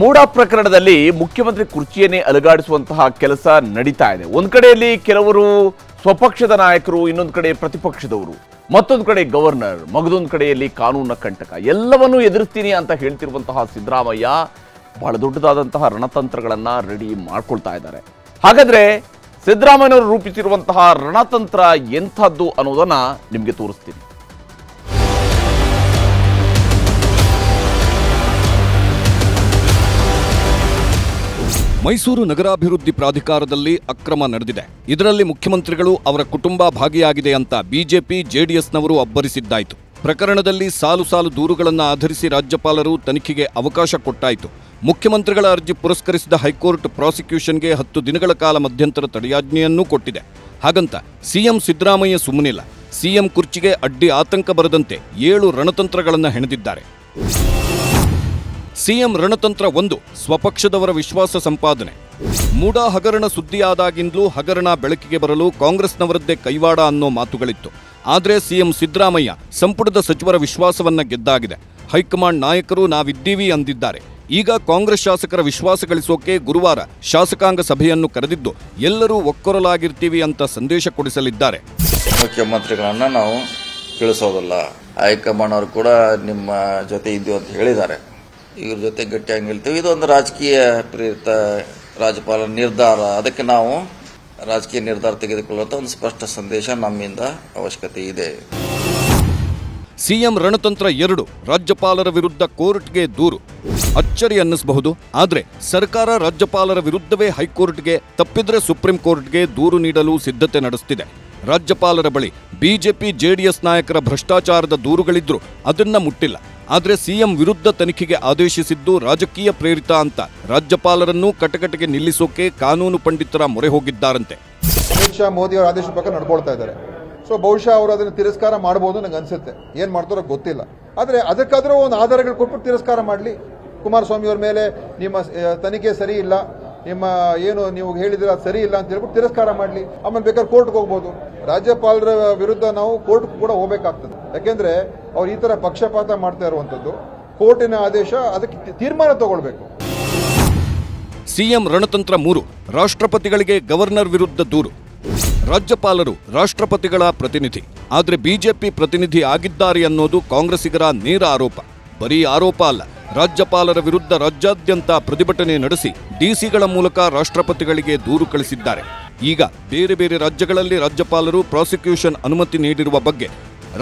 ಮೂಡಾ ಪ್ರಕರಣದಲ್ಲಿ ಮುಖ್ಯಮಂತ್ರಿ ಕುರ್ಚಿಯನ್ನೇ ಅಲುಗಾಡಿಸುವಂತಹ ಕೆಲಸ ನಡೀತಾ ಇದೆ. ಒಂದ್ ಕಡೆಯಲ್ಲಿ ಕೆಲವರು ಸ್ವಪಕ್ಷದ ನಾಯಕರು, ಇನ್ನೊಂದು ಕಡೆ ಪ್ರತಿಪಕ್ಷದವರು, ಮತ್ತೊಂದು ಕಡೆ ಗವರ್ನರ್, ಮಗದೊಂದು ಕಡೆಯಲ್ಲಿ ಕಾನೂನಿನ ಕಂಟಕ. ಎಲ್ಲವನ್ನೂ ಎದುರಿಸ್ತೀನಿ ಅಂತ ಹೇಳ್ತಿರುವಂತಹ ಸಿದ್ದರಾಮಯ್ಯ ಬಹಳ ದೊಡ್ಡದಾದಂತಹ ರಣತಂತ್ರಗಳನ್ನ ರೆಡಿ ಮಾಡ್ಕೊಳ್ತಾ ಇದ್ದಾರೆ. ಹಾಗಾದ್ರೆ ಸಿದ್ದರಾಮಯ್ಯನವರು ರೂಪಿಸಿರುವಂತಹ ರಣತಂತ್ರ ಎಂಥದ್ದು ಅನ್ನೋದನ್ನ ನಿಮಗೆ ತೋರಿಸ್ತೀನಿ. ಮೈಸೂರು ನಗರಾಭಿವೃದ್ಧಿ ಪ್ರಾಧಿಕಾರದಲ್ಲಿ ಅಕ್ರಮ ನಡೆದಿದೆ. ಇದರಲ್ಲಿ ಮುಖ್ಯಮಂತ್ರಿಗಳು ಅವರ ಕುಟುಂಬ ಭಾಗಿಯಾಗಿದೆ ಅಂತ ಬಿಜೆಪಿ, ಜೆಡಿಎಸ್ನವರು ಅಬ್ಬರಿಸಿದ್ದಾಯಿತು. ಪ್ರಕರಣದಲ್ಲಿ ಸಾಲು ಸಾಲು ದೂರುಗಳನ್ನು ಆಧರಿಸಿ ರಾಜ್ಯಪಾಲರು ತನಿಖೆಗೆ ಅವಕಾಶ ಕೊಟ್ಟಾಯಿತು. ಮುಖ್ಯಮಂತ್ರಿಗಳ ಅರ್ಜಿ ಪುರಸ್ಕರಿಸಿದ ಹೈಕೋರ್ಟ್ ಪ್ರಾಸಿಕ್ಯೂಷನ್ಗೆ ಹತ್ತು ದಿನಗಳ ಕಾಲ ಮಧ್ಯಂತರ ತಡೆಯಾಜ್ಞೆಯನ್ನೂ ಕೊಟ್ಟಿದೆ. ಹಾಗಂತ ಸಿಎಂ ಸಿದ್ದರಾಮಯ್ಯ ಸುಮ್ಮನಿಲ್ಲ. ಸಿಎಂ ಕುರ್ಚಿಗೆ ಅಡ್ಡಿ ಆತಂಕ ಬರದಂತೆ ಏಳು ರಣತಂತ್ರಗಳನ್ನು ಹೆಣೆದಿದ್ದಾರೆ. ಸಿಎಂ ರಣತಂತ್ರ ಒಂದು, ಸ್ವಪಕ್ಷದವರ ವಿಶ್ವಾಸ ಸಂಪಾದನೆ. ಮೂಡ ಹಗರಣ ಸುದ್ದಿಯಾದಾಗಿಂದಲೂ ಹಗರಣ ಬೆಳಕಿಗೆ ಬರಲು ಕಾಂಗ್ರೆಸ್ನವರದ್ದೇ ಕೈವಾಡ ಅನ್ನೋ ಮಾತುಗಳಿತ್ತು. ಆದರೆ ಸಿಎಂ ಸಿದ್ದರಾಮಯ್ಯ ಸಂಪುಟದ ಸಚಿವರ ವಿಶ್ವಾಸವನ್ನ ಗೆದ್ದಾಗಿದೆ. ಹೈಕಮಾಂಡ್ ನಾಯಕರು ನಾವಿದ್ದೀವಿ ಅಂದಿದ್ದಾರೆ. ಈಗ ಕಾಂಗ್ರೆಸ್ ಶಾಸಕರ ವಿಶ್ವಾಸ ಗಳಿಸೋಕೆ ಗುರುವಾರ ಶಾಸಕಾಂಗ ಸಭೆಯನ್ನು ಕರೆದಿದ್ದು, ಎಲ್ಲರೂ ಒಕ್ಕೊರಲಾಗಿರ್ತೀವಿ ಅಂತ ಸಂದೇಶ ಕೊಡಿಸಲಿದ್ದಾರೆ. ಮುಖ್ಯಮಂತ್ರಿಗಳನ್ನ ನಾವು ತಿಳಿಸೋದಲ್ಲ. ಹೈಕಮಾಂಡ್ ಅವರು ಕೂಡ ನಿಮ್ಮ ಜೊತೆ ಇದ್ದೀವಿ ಅಂತ ಹೇಳಿದ್ದಾರೆ. ಇವ್ರ ಜೊತೆ ಗಟ್ಟಿಯಾಗಿ ನಿಲ್ತೀವಿ ಇದೊಂದು ರಾಜಕೀಯ ಪ್ರೇರಿತ ರಾಜ್ಯಪಾಲ ನಿರ್ಧಾರ. ಅದಕ್ಕೆ ನಾವು ರಾಜಕೀಯ ನಿರ್ಧಾರ ತೆಗೆದುಕೊಳ್ಳುವಂತ ಒಂದು ಸ್ಪಷ್ಟ ಸಂದೇಶ ನಮ್ಮಿಂದ ಅವಶ್ಯಕತೆ ಇದೆ. ಸಿಎಂ ರಣತಂತ್ರ ಎರಡು, ರಾಜ್ಯಪಾಲರ ವಿರುದ್ಧ ಕೋರ್ಟ್ಗೆ ದೂರು. ಅಚ್ಚರಿ ಅನ್ನಿಸಬಹುದು, ಆದರೆ ಸರ್ಕಾರ ರಾಜ್ಯಪಾಲರ ವಿರುದ್ಧವೇ ಹೈಕೋರ್ಟ್ಗೆ ತಪ್ಪಿದ್ರೆ ಸುಪ್ರೀಂ ಕೋರ್ಟ್ಗೆ ದೂರು ನೀಡಲು ಸಿದ್ಧತೆ ನಡೆಸುತ್ತಿದೆ ರಾಜ್ಯಪಾಲರ ಬಳಿ ಬಿಜೆಪಿ ಜೆಡಿಎಸ್ ನಾಯಕರ ಭ್ರಷ್ಟಾಚಾರದ ದೂರುಗಳಿದ್ರು ಅದನ್ನ ಮುಟ್ಟಿಲ್ಲ. ಆದರೆ ಸಿಎಂ ವಿರುದ್ಧ ತನಿಖೆಗೆ ಆದೇಶಿಸಿದ್ದು ರಾಜಕೀಯ ಪ್ರೇರಿತ ಅಂತ. ರಾಜ್ಯಪಾಲರನ್ನು ಕಟಕಟೆಗೆ ನಿಲ್ಲಿಸೋಕೆ ಕಾನೂನು ಪಂಡಿತರ ಮೊರೆ ಹೋಗಿದ್ದಾರಂತೆ. ಅಮಿತ್ ಶಾ, ಮೋದಿ ಅವರ ಆದೇಶ ಪ್ರಕಾರ ನಡ್ಕೊಳ್ತಾ ಇದ್ದಾರೆ. ಸೊ ಬಹುಶಃ ಅವರು ಅದನ್ನು ತಿರಸ್ಕಾರ ಮಾಡಬಹುದು ನನಗೆ ಅನ್ಸುತ್ತೆ. ಏನ್ ಮಾಡ್ತಾರೋ ಗೊತ್ತಿಲ್ಲ. ಆದ್ರೆ ಅದಕ್ಕಾದ್ರೂ ಒಂದು ಆಧಾರಗಳು ಕೊಟ್ಬಿಟ್ಟು ತಿರಸ್ಕಾರ ಮಾಡಲಿ. ಕುಮಾರಸ್ವಾಮಿ ಅವರ ಮೇಲೆ ನಿಮ್ಮ ತನಿಖೆ ಸರಿ ಇಲ್ಲ. ನಿಮ್ಮ ಏನು ನೀವು ಹೇಳಿದ್ರೆ ಅದು ಸರಿ ಇಲ್ಲ ಅಂತ ಹೇಳ್ಬಿಟ್ಟು ತಿರಸ್ಕಾರ ಮಾಡಲಿ. ಆಮೇಲೆ ಬೇಕಾದ್ರೆ ಕೋರ್ಟ್ಗೆ ಹೋಗ್ಬೋದು. ರಾಜ್ಯಪಾಲರ ವಿರುದ್ಧ ನಾವು ಕೋರ್ಟ್ ಕೂಡ ಹೋಗಬೇಕಾಗ್ತದೆ. ಯಾಕೆಂದ್ರೆ ಅವ್ರು ಈ ತರ ಪಕ್ಷಪಾತ ಮಾಡ್ತಾ ಇರುವಂಥದ್ದು. ಕೋರ್ಟಿನ ಆದೇಶ ಅದಕ್ಕೆ ತೀರ್ಮಾನ ತಗೊಳ್ಬೇಕು. ಸಿಎಂ ರಣತಂತ್ರ ಮೂರು, ರಾಷ್ಟ್ರಪತಿಗಳಿಗೆ ಗವರ್ನರ್ ವಿರುದ್ಧ ದೂರು. ರಾಜ್ಯಪಾಲರು ರಾಷ್ಟ್ರಪತಿಗಳ ಪ್ರತಿನಿಧಿ. ಆದರೆ ಬಿಜೆಪಿ ಪ್ರತಿನಿಧಿ ಆಗಿದ್ದಾರೆ ಅನ್ನೋದು ಕಾಂಗ್ರೆಸ್ಸಿಗರ ನೇರ ಆರೋಪ. ಬರೀ ಆರೋಪ ಅಲ್ಲ. ರಾಜ್ಯಪಾಲರ ವಿರುದ್ಧ ರಾಜ್ಯಾದ್ಯಂತ ಪ್ರತಿಭಟನೆ ನಡೆಸಿ ಡಿಸಿಗಳ ಮೂಲಕ ರಾಷ್ಟ್ರಪತಿಗಳಿಗೆ ದೂರು ಕಳಿಸಿದ್ದಾರೆ. ಈಗ ಬೇರೆ ಬೇರೆ ರಾಜ್ಯಗಳಲ್ಲಿ ರಾಜ್ಯಪಾಲರು ಪ್ರಾಸಿಕ್ಯೂಷನ್ ಅನುಮತಿ ನೀಡಿರುವ ಬಗ್ಗೆ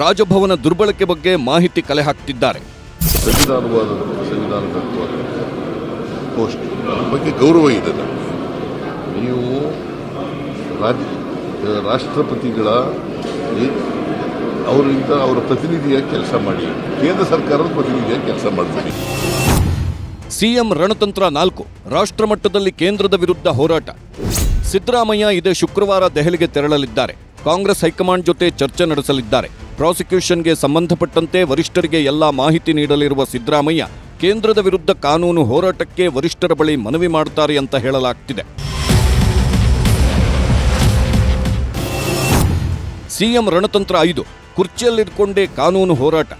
ರಾಜಭವನ ದುರ್ಬಳಕೆ ಬಗ್ಗೆ ಮಾಹಿತಿ ಕಲೆ ಹಾಕ್ತಿದ್ದಾರೆ. ಗೌರವ ಇದೆ ನೀವು ರಾಷ್ಟ್ರಪತಿಗಳ ಅವರಿಂದ ಅವರ ಪ್ರತಿನಿಧಿಯ ಕೆಲಸ ಮಾಡಿ. ಕೇಂದ್ರ ಸರ್ಕಾರದ ಪ್ರತಿನಿಧಿಯ ಕೆಲಸ ಮಾಡಬೇಡಿ ಸಿಎಂ ರಣತಂತ್ರ ನಾಲ್ಕು ರಾಷ್ಟ್ರಮಟ್ಟದಲ್ಲಿ ಕೇಂದ್ರದ ವಿರುದ್ಧ ಹೋರಾಟ. ಸಿದ್ದರಾಮಯ್ಯ ಇದೇ ಶುಕ್ರವಾರ ದೆಹಲಿಗೆ ತೆರಳಲಿದ್ದಾರೆ. ಕಾಂಗ್ರೆಸ್ ಹೈಕಮಾಂಡ್ ಜೊತೆ ಚರ್ಚೆ ನಡೆಸಲಿದ್ದಾರೆ. ಪ್ರಾಸಿಕ್ಯೂಷನ್ಗೆ ಸಂಬಂಧಪಟ್ಟಂತೆ ವರಿಷ್ಠರಿಗೆ ಎಲ್ಲಾ ಮಾಹಿತಿ ನೀಡಲಿರುವ ಸಿದ್ದರಾಮಯ್ಯ, ಕೇಂದ್ರದ ವಿರುದ್ಧ ಕಾನೂನು ಹೋರಾಟಕ್ಕೆ ವರಿಷ್ಠರ ಬಳಿ ಮನವಿ ಮಾಡುತ್ತಾರೆ ಅಂತ ಹೇಳಲಾಗ್ತಿದೆ. ಸಿಎಂ ರಣತಂತ್ರ ಐದು ಕುರ್ಚಿಯಲ್ಲಿದ್ಕೊಂಡೇ ಕಾನೂನು ಹೋರಾಟ.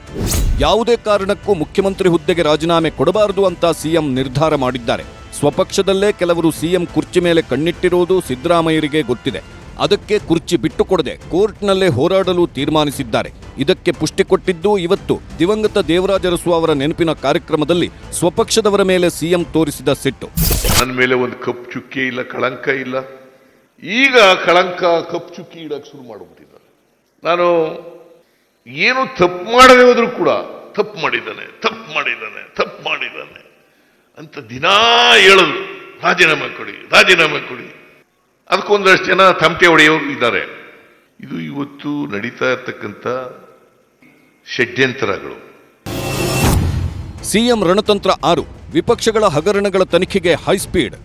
ಯಾವುದೇ ಕಾರಣಕ್ಕೂ ಮುಖ್ಯಮಂತ್ರಿ ಹುದ್ದೆಗೆ ರಾಜೀನಾಮೆ ಕೊಡಬಾರದು ಅಂತ ಸಿಎಂ ನಿರ್ಧಾರ ಮಾಡಿದ್ದಾರೆ. ಸ್ವಪಕ್ಷದಲ್ಲೇ ಕೆಲವರು ಸಿಎಂ ಕುರ್ಚಿ ಮೇಲೆ ಕಣ್ಣಿಟ್ಟಿರುವುದು ಸಿದ್ದರಾಮಯ್ಯರಿಗೆ ಗೊತ್ತಿದೆ. ಅದಕ್ಕೆ ಕುರ್ಚಿ ಬಿಟ್ಟುಕೊಡದೆ ಕೋರ್ಟ್ನಲ್ಲೇ ಹೋರಾಡಲು ತೀರ್ಮಾನಿಸಿದ್ದಾರೆ. ಇದಕ್ಕೆ ಪುಷ್ಟಿ ಕೊಟ್ಟಿದ್ದು ಇವತ್ತು ದಿವಂಗತ ದೇವರಾಜರಸು ಅವರ ನೆನಪಿನ ಕಾರ್ಯಕ್ರಮದಲ್ಲಿ ಸ್ವಪಕ್ಷದವರ ಮೇಲೆ ಸಿಎಂ ತೋರಿಸಿದ ಸಿಟ್ಟು. ನನ್ನ ಮೇಲೆ ಒಂದು ಕಪ್ ಚುಕ್ಕಿ ಇಲ್ಲ, ಕಳಂಕ ಇಲ್ಲ. ಈಗ ಕಳಂಕ, ಕಪ್ ಚುಕ್ಕಿ ಇಡಕ್ಕೆ ಶುರು ಮಾಡಿಬಿಟ್ಟಿದ್ದಾರೆ. ನಾನು ಏನು ತಪ್ಪು ಮಾಡದೆ ಹೋದ್ರೂ ಕೂಡ ತಪ್ಪು ಮಾಡಿದ್ದಾನೆ ತಪ್ಪು ಮಾಡಿದ್ದಾನೆ ತಪ್ಪು ಮಾಡಿದ್ದಾನೆ ಅಂತ ದಿನಾ ಹೇಳೋದು. ರಾಜೀನಾಮೆ ಕೊಡಿ ರಾಜೀನಾಮೆ ಕೊಡಿ. ಅದಕ್ಕೊಂದಷ್ಟು ಜನ ತಮಟೆ ಹೊಡೆಯೋರು ಇದ್ದಾರೆ. ಇದು ಇವತ್ತು ನಡೀತಾ ಇರ್ತಕ್ಕಂಥ ಷಡ್ಯಂತರಗಳು. ಸಿಎಂ ರಣತಂತ್ರ ಆರು. ವಿಪಕ್ಷಗಳ ಹಗರಣಗಳ ತನಿಖೆಗೆ ಹೈಸ್ಪೀಡ್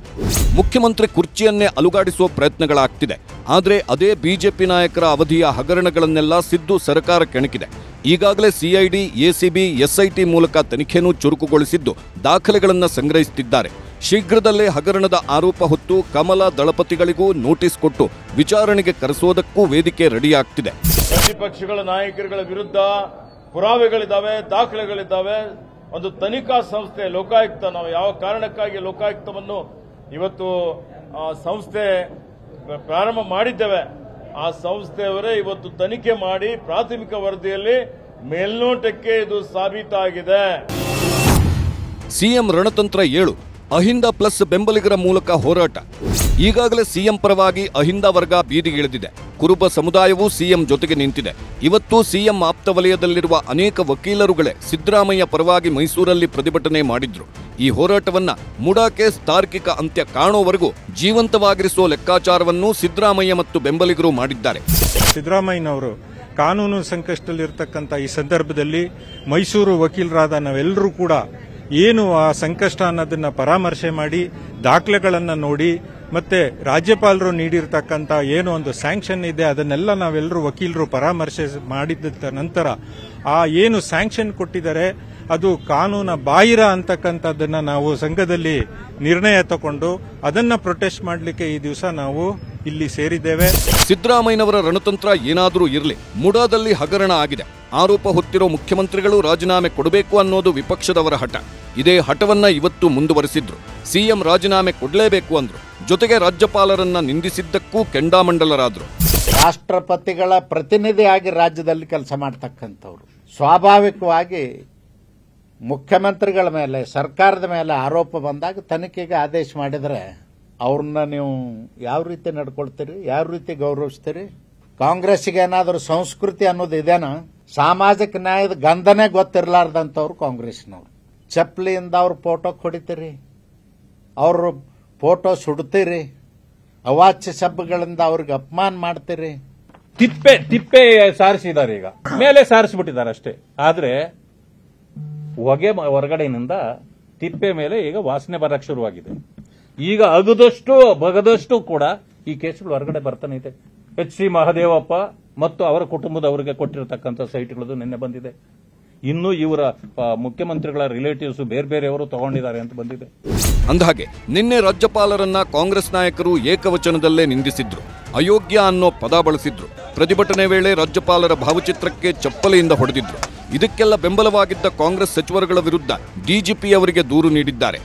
ಮುಖ್ಯಮಂತ್ರಿ ಕುರ್ಚಿಯನ್ನೇ ಅಲುಗಾಡಿಸುವ ಪ್ರಯತ್ನಗಳಾಗ್ತಿದೆ. ಆದರೆ ಅದೇ ಬಿಜೆಪಿ ನಾಯಕರ ಅವಧಿಯ ಹಗರಣಗಳನ್ನೆಲ್ಲ ಸಿದ್ದು ಸರ್ಕಾರ ಕೆಣಕಿದೆ ಈಗಾಗಲೇ ಸಿಐಡಿ ಎಸಿಬಿ ಎಸ್ಐಟಿ ಮೂಲಕ ತನಿಖೆಯನ್ನು ಚುರುಕುಗೊಳಿಸಿದ್ದು ದಾಖಲೆಗಳನ್ನು ಸಂಗ್ರಹಿಸುತ್ತಿದ್ದಾರೆ. ಶೀಘ್ರದಲ್ಲೇ ಹಗರಣದ ಆರೋಪ ಹೊತ್ತು ಕಮಲ ದಳಪತಿಗಳಿಗೂ ನೋಟಿಸ್ ಕೊಟ್ಟು ವಿಚಾರಣೆಗೆ ಕರೆಸೋದಕ್ಕೂ ವೇದಿಕೆ ರೆಡಿಯಾಗ್ತಿದೆ. ಪ್ರತಿಪಕ್ಷಗಳ ನಾಯಕರುಗಳ ವಿರುದ್ಧ ಪುರಾವೆಗಳಿದ್ದಾವೆ, ದಾಖಲೆಗಳಿದ್ದಾವೆ. ಒಂದು ತನಿಖಾ ಸಂಸ್ಥೆ ಲೋಕಾಯುಕ್ತ, ನಾವು ಯಾವ ಕಾರಣಕ್ಕಾಗಿ ಲೋಕಾಯುಕ್ತವನ್ನು ಇವತ್ತು ಸಂಸ್ಥೆ ಪ್ರಾರಂಭ ಮಾಡಿದ್ದೇವೆ, ಆ ಸಂಸ್ಥೆಯವರೇ ಇವತ್ತು ತನಿಖೆ ಮಾಡಿ ಪ್ರಾಥಮಿಕ ವರದಿಯಲ್ಲಿ ಮೇಲ್ನೋಟಕ್ಕೆ ಇದು ಸಾಬೀತಾಗಿದೆ. ಸಿಎಂ ರಣತಂತ್ರ ಏಳು. ಅಹಿಂದ ಪ್ಲಸ್ ಬೆಂಬಲಿಗರ ಮೂಲಕ ಹೋರಾಟ. ಈಗಾಗಲೇ ಸಿಎಂ ಪರವಾಗಿ ಅಹಿಂದ ವರ್ಗ ಬೀದಿಗಿಳಿದಿದೆ ಕುರುಬ ಸಮುದಾಯವೂ ಸಿಎಂ ಜೊತೆಗೆ ನಿಂತಿದೆ. ಇವತ್ತು ಸಿಎಂ ಆಪ್ತ ವಲಯದಲ್ಲಿರುವ ಅನೇಕ ವಕೀಲರುಗಳೇ ಸಿದ್ದರಾಮಯ್ಯ ಪರವಾಗಿ ಮೈಸೂರಲ್ಲಿ ಪ್ರತಿಭಟನೆ ಮಾಡಿದ್ರು. ಈ ಹೋರಾಟವನ್ನ ಮುಡಾಕೇಸ್ ತಾರ್ಕಿಕ ಅಂತ್ಯ ಕಾಣೋವರೆಗೂ ಜೀವಂತವಾಗಿರಿಸುವ ಲೆಕ್ಕಾಚಾರವನ್ನು ಸಿದ್ದರಾಮಯ್ಯ ಮತ್ತು ಬೆಂಬಲಿಗರು ಮಾಡಿದ್ದಾರೆ. ಸಿದ್ದರಾಮಯ್ಯನವರು ಕಾನೂನು ಸಂಕಷ್ಟದಲ್ಲಿರ್ತಕ್ಕಂಥ ಈ ಸಂದರ್ಭದಲ್ಲಿ ಮೈಸೂರು ವಕೀಲರಾದ ನಾವೆಲ್ಲರೂ ಕೂಡ ಏನು ಆ ಸಂಕಷ್ಟ ಅನ್ನೋದನ್ನ ಪರಾಮರ್ಶೆ ಮಾಡಿ, ದಾಖಲೆಗಳನ್ನು ನೋಡಿ, ಮತ್ತೆ ರಾಜ್ಯಪಾಲರು ನೀಡಿರ್ತಕ್ಕಂಥ ಏನು ಒಂದು ಸ್ಯಾಂಕ್ಷನ್ ಇದೆ, ಅದನ್ನೆಲ್ಲ ನಾವೆಲ್ಲರೂ ವಕೀಲರು ಪರಾಮರ್ಶೆ ಮಾಡಿದ ನಂತರ ಆ ಏನು ಸ್ಯಾಂಕ್ಷನ್ ಕೊಟ್ಟಿದ್ದಾರೆ, ಅದು ಕಾನೂನ ಬಾಹಿರ ಅಂತಕ್ಕಂಥದ್ದನ್ನು ನಾವು ಸಂಘದಲ್ಲಿ ನಿರ್ಣಯ ತಗೊಂಡು ಅದನ್ನ ಪ್ರೊಟೆಸ್ಟ್ ಮಾಡಲಿಕ್ಕೆ ಈ ದಿವಸ ನಾವು ಇಲ್ಲಿ ಸೇರಿದ್ದೇವೆ. ಸಿದ್ದರಾಮಯ್ಯನವರ ರಣತಂತ್ರ ಏನಾದರೂ ಇರಲಿ ಮುಡಾದಲ್ಲಿ ಹಗರಣ ಆಗಿದೆ. ಆರೋಪ ಹೊತ್ತಿರೋ ಮುಖ್ಯಮಂತ್ರಿಗಳು ರಾಜೀನಾಮೆ ಕೊಡಬೇಕು ಅನ್ನೋದು ವಿಪಕ್ಷದವರ ಹಠ. ಇದೇ ಹಠವನ್ನ ಇವತ್ತು ಮುಂದುವರೆಸಿದ್ರು. ಸಿಎಂ ರಾಜೀನಾಮೆ ಕೊಡಲೇಬೇಕು ಅಂದ್ರು. ಜೊತೆಗೆ ರಾಜ್ಯಪಾಲರನ್ನ ನಿಂದಿಸಿದ್ದಕ್ಕೂ ಕೆಂಡಾಮಂಡಲರಾದ್ರು. ರಾಷ್ಟ್ರಪತಿಗಳ ಪ್ರತಿನಿಧಿಯಾಗಿ ರಾಜ್ಯದಲ್ಲಿ ಕೆಲಸ ಮಾಡ್ತಕ್ಕಂಥವ್ರು. ಸ್ವಾಭಾವಿಕವಾಗಿ ಮುಖ್ಯಮಂತ್ರಿಗಳ ಮೇಲೆ ಸರ್ಕಾರದ ಮೇಲೆ ಆರೋಪ ಬಂದಾಗ ತನಿಖೆಗೆ ಆದೇಶ ಮಾಡಿದರೆ ಅವ್ರನ್ನ ನೀವು ಯಾವ ರೀತಿ ನಡ್ಕೊಳ್ತೀರಿ? ಯಾವ ರೀತಿ ಗೌರವಿಸ್ತೀರಿ? ಕಾಂಗ್ರೆಸ್ಗೆ ಏನಾದರೂ ಸಂಸ್ಕೃತಿ ಅನ್ನೋದು ಇದೇನಾ? ಸಾಮಾಜಿಕ ನ್ಯಾಯದ ಗಂಧನೇ ಗೊತ್ತಿರಲಾರ್ದಂಥವ್ರು ಕಾಂಗ್ರೆಸ್ನವ್ರು. ಚಪ್ಪಲಿಯಿಂದ ಅವ್ರ ಫೋಟೋ ಹೊಡಿತೀರಿ ಅವರು ಫೋಟೋ ಸುಡ್ತೀರಿ? ಅವಾಚ್ಯ ಶಬ್ದಗಳಿಂದ ಅವ್ರಿಗೆ ಅಪಮಾನ ಮಾಡ್ತೀರಿ? ತಿಪ್ಪೆ ತಿಪ್ಪೆ ಸಾರಿಸಿದ್ದಾರೆ ಈಗ. ಮೇಲೆ ಸಾರಿಸ್ಬಿಟ್ಟಿದ್ದಾರೆ ಅಷ್ಟೇ. ಆದರೆ ಹೊಗೆ ಹೊರಗಡೆಯಿಂದ ತಿಪ್ಪೆ ಮೇಲೆ ಈಗ ವಾಸನೆ ಬರಕ್ಕೆ ಶುರುವಾಗಿದೆ. ಈಗ ಅಗದಷ್ಟು, ಬಗದಷ್ಟು ಕೂಡ ಈ ಕೇಸ್ಗಳು ಹೊರಗಡೆ ಬರ್ತಾನೆ ಇದೆ ಎಚ್ ಸಿ ಮಹದೇವಪ್ಪ ಮತ್ತು ಅವರ ಕುಟುಂಬದವರಿಗೆ ಕೊಟ್ಟಿರತಕ್ಕಂಥ ಸೈಟ್ಗಳದು ನಿನ್ನೆ ಬಂದಿದೆ. ಇನ್ನು ಇವರ ಮುಖ್ಯಮಂತ್ರಿಗಳ ರಿಲೇಟಿವ್ಸ್ ಬೇರೆ ಬೇರೆಯವರು ತಗೊಂಡಿದ್ದಾರೆ ಅಂತ ಬಂದಿದೆ. ಅಂದಹಾಗೆ, ನಿನ್ನೆ ರಾಜ್ಯಪಾಲರನ್ನ ಕಾಂಗ್ರೆಸ್ ನಾಯಕರು ಏಕವಚನದಲ್ಲೇ ನಿಂದಿಸಿದ್ರು. ಅಯೋಗ್ಯ ಅನ್ನೋ ಪದ ಬಳಸಿದ್ರು. ಪ್ರತಿಭಟನೆ ವೇಳೆ ರಾಜ್ಯಪಾಲರ ಭಾವಚಿತ್ರಕ್ಕೆ ಚಪ್ಪಲಿಯಿಂದ ಹೊಡೆದಿದ್ರು. ಇದಕ್ಕೆಲ್ಲ ಬೆಂಬಲವಾಗಿದ್ದ ಕಾಂಗ್ರೆಸ್ ಸಚಿವರುಗಳ ವಿರುದ್ಧ ಡಿಜಿಪಿ ಅವರಿಗೆ ದೂರು ನೀಡಿದ್ದಾರೆ.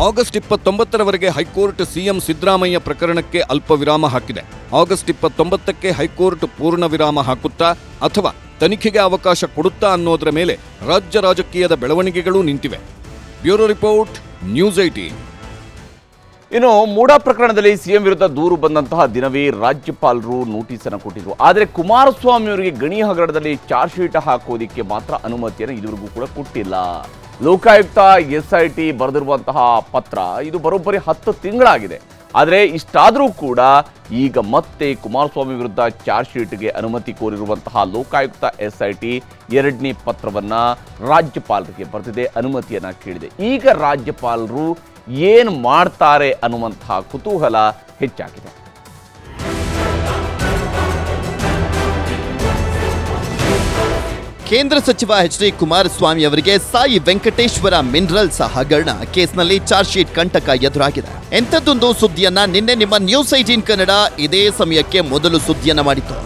ಆಗಸ್ಟ್ ಇಪ್ಪತ್ತೊಂಬತ್ತರವರೆಗೆ ಹೈಕೋರ್ಟ್ ಸಿಎಂ ಸಿದ್ದರಾಮಯ್ಯ ಪ್ರಕರಣಕ್ಕೆ ಅಲ್ಪ ವಿರಾಮ ಹಾಕಿದೆ. ಆಗಸ್ಟ್ ಇಪ್ಪತ್ತೊಂಬತ್ತಕ್ಕೆ ಹೈಕೋರ್ಟ್ ಪೂರ್ಣ ವಿರಾಮ ಹಾಕುತ್ತಾ ಅಥವಾ ತನಿಖೆಗೆ ಅವಕಾಶ ಕೊಡುತ್ತಾ ಅನ್ನೋದರ ಮೇಲೆ ರಾಜ್ಯ ರಾಜಕೀಯದ ಬೆಳವಣಿಗೆಗಳು ನಿಂತಿವೆ. ಬ್ಯೂರೋ ರಿಪೋರ್ಟ್, ನ್ಯೂಸ್ ಏಟೀನ್ ಇನ್ನು ಮೂಡಾ ಪ್ರಕರಣದಲ್ಲಿ ಸಿಎಂ ವಿರುದ್ಧ ದೂರು ಬಂದಂತಹ ದಿನವೇ ರಾಜ್ಯಪಾಲರು ನೋಟಿಸ್ ಅನ್ನು ಕೊಟ್ಟಿದ್ರು. ಆದರೆ ಕುಮಾರಸ್ವಾಮಿ ಅವರಿಗೆ ಗಣಿ ಹಗರಣದಲ್ಲಿ ಚಾರ್ಜ್ ಶೀಟ್ ಹಾಕೋದಿಕ್ಕೆ ಮಾತ್ರ ಅನುಮತಿಯನ್ನು ಇದುವರೆಗೂ ಕೂಡ ಕೊಟ್ಟಿಲ್ಲ. ಲೋಕಾಯುಕ್ತ ಎಸ್ ಐ ಟಿ ಬರೆದಿರುವಂತಹ ಪತ್ರ ಇದು ಬರೋಬ್ಬರಿ ಹತ್ತು ತಿಂಗಳಾಗಿದೆ. ಆದರೆ ಇಷ್ಟಾದರೂ ಕೂಡ ಈಗ ಮತ್ತೆ ಕುಮಾರಸ್ವಾಮಿ ವಿರುದ್ಧ ಚಾರ್ಜ್ ಶೀಟ್ಗೆ ಅನುಮತಿ ಕೋರಿರುವಂತಹ ಲೋಕಾಯುಕ್ತ ಎಸ್ ಐ ಟಿ ಎರಡನೇ ಪತ್ರವನ್ನು ರಾಜ್ಯಪಾಲರಿಗೆ ಬರೆದಿದೆ, ಅನುಮತಿಯನ್ನು ಕೇಳಿದೆ. ಈಗ ರಾಜ್ಯಪಾಲರು ಏನು ಮಾಡ್ತಾರೆ ಅನ್ನುವಂತಹ ಕುತೂಹಲ ಹೆಚ್ಚಾಗಿದೆ. ಕೇಂದ್ರ ಸಚಿವ ಎಚ್ ಡಿ ಕುಮಾರಸ್ವಾಮಿ ಅವರಿಗೆ ಸಾಯಿ ವೆಂಕಟೇಶ್ವರ ಮಿನರಲ್ಸ್ ಹಗರಣ ಕೇಸ್ನಲ್ಲಿ ಚಾರ್ಜ್ ಶೀಟ್ ಕಂಟಕ ಎದುರಾಗಿದೆ. ಎಂಥದ್ದೊಂದು ಸುದ್ದಿಯನ್ನ ನಿನ್ನೆ ನಿಮ್ಮ ನ್ಯೂಸ್ ಏಟೀನ್ ಕನ್ನಡ ಇದೇ ಸಮಯಕ್ಕೆ ಮೊದಲು ಸುದ್ದಿಯನ್ನ ಮಾಡಿತ್ತು.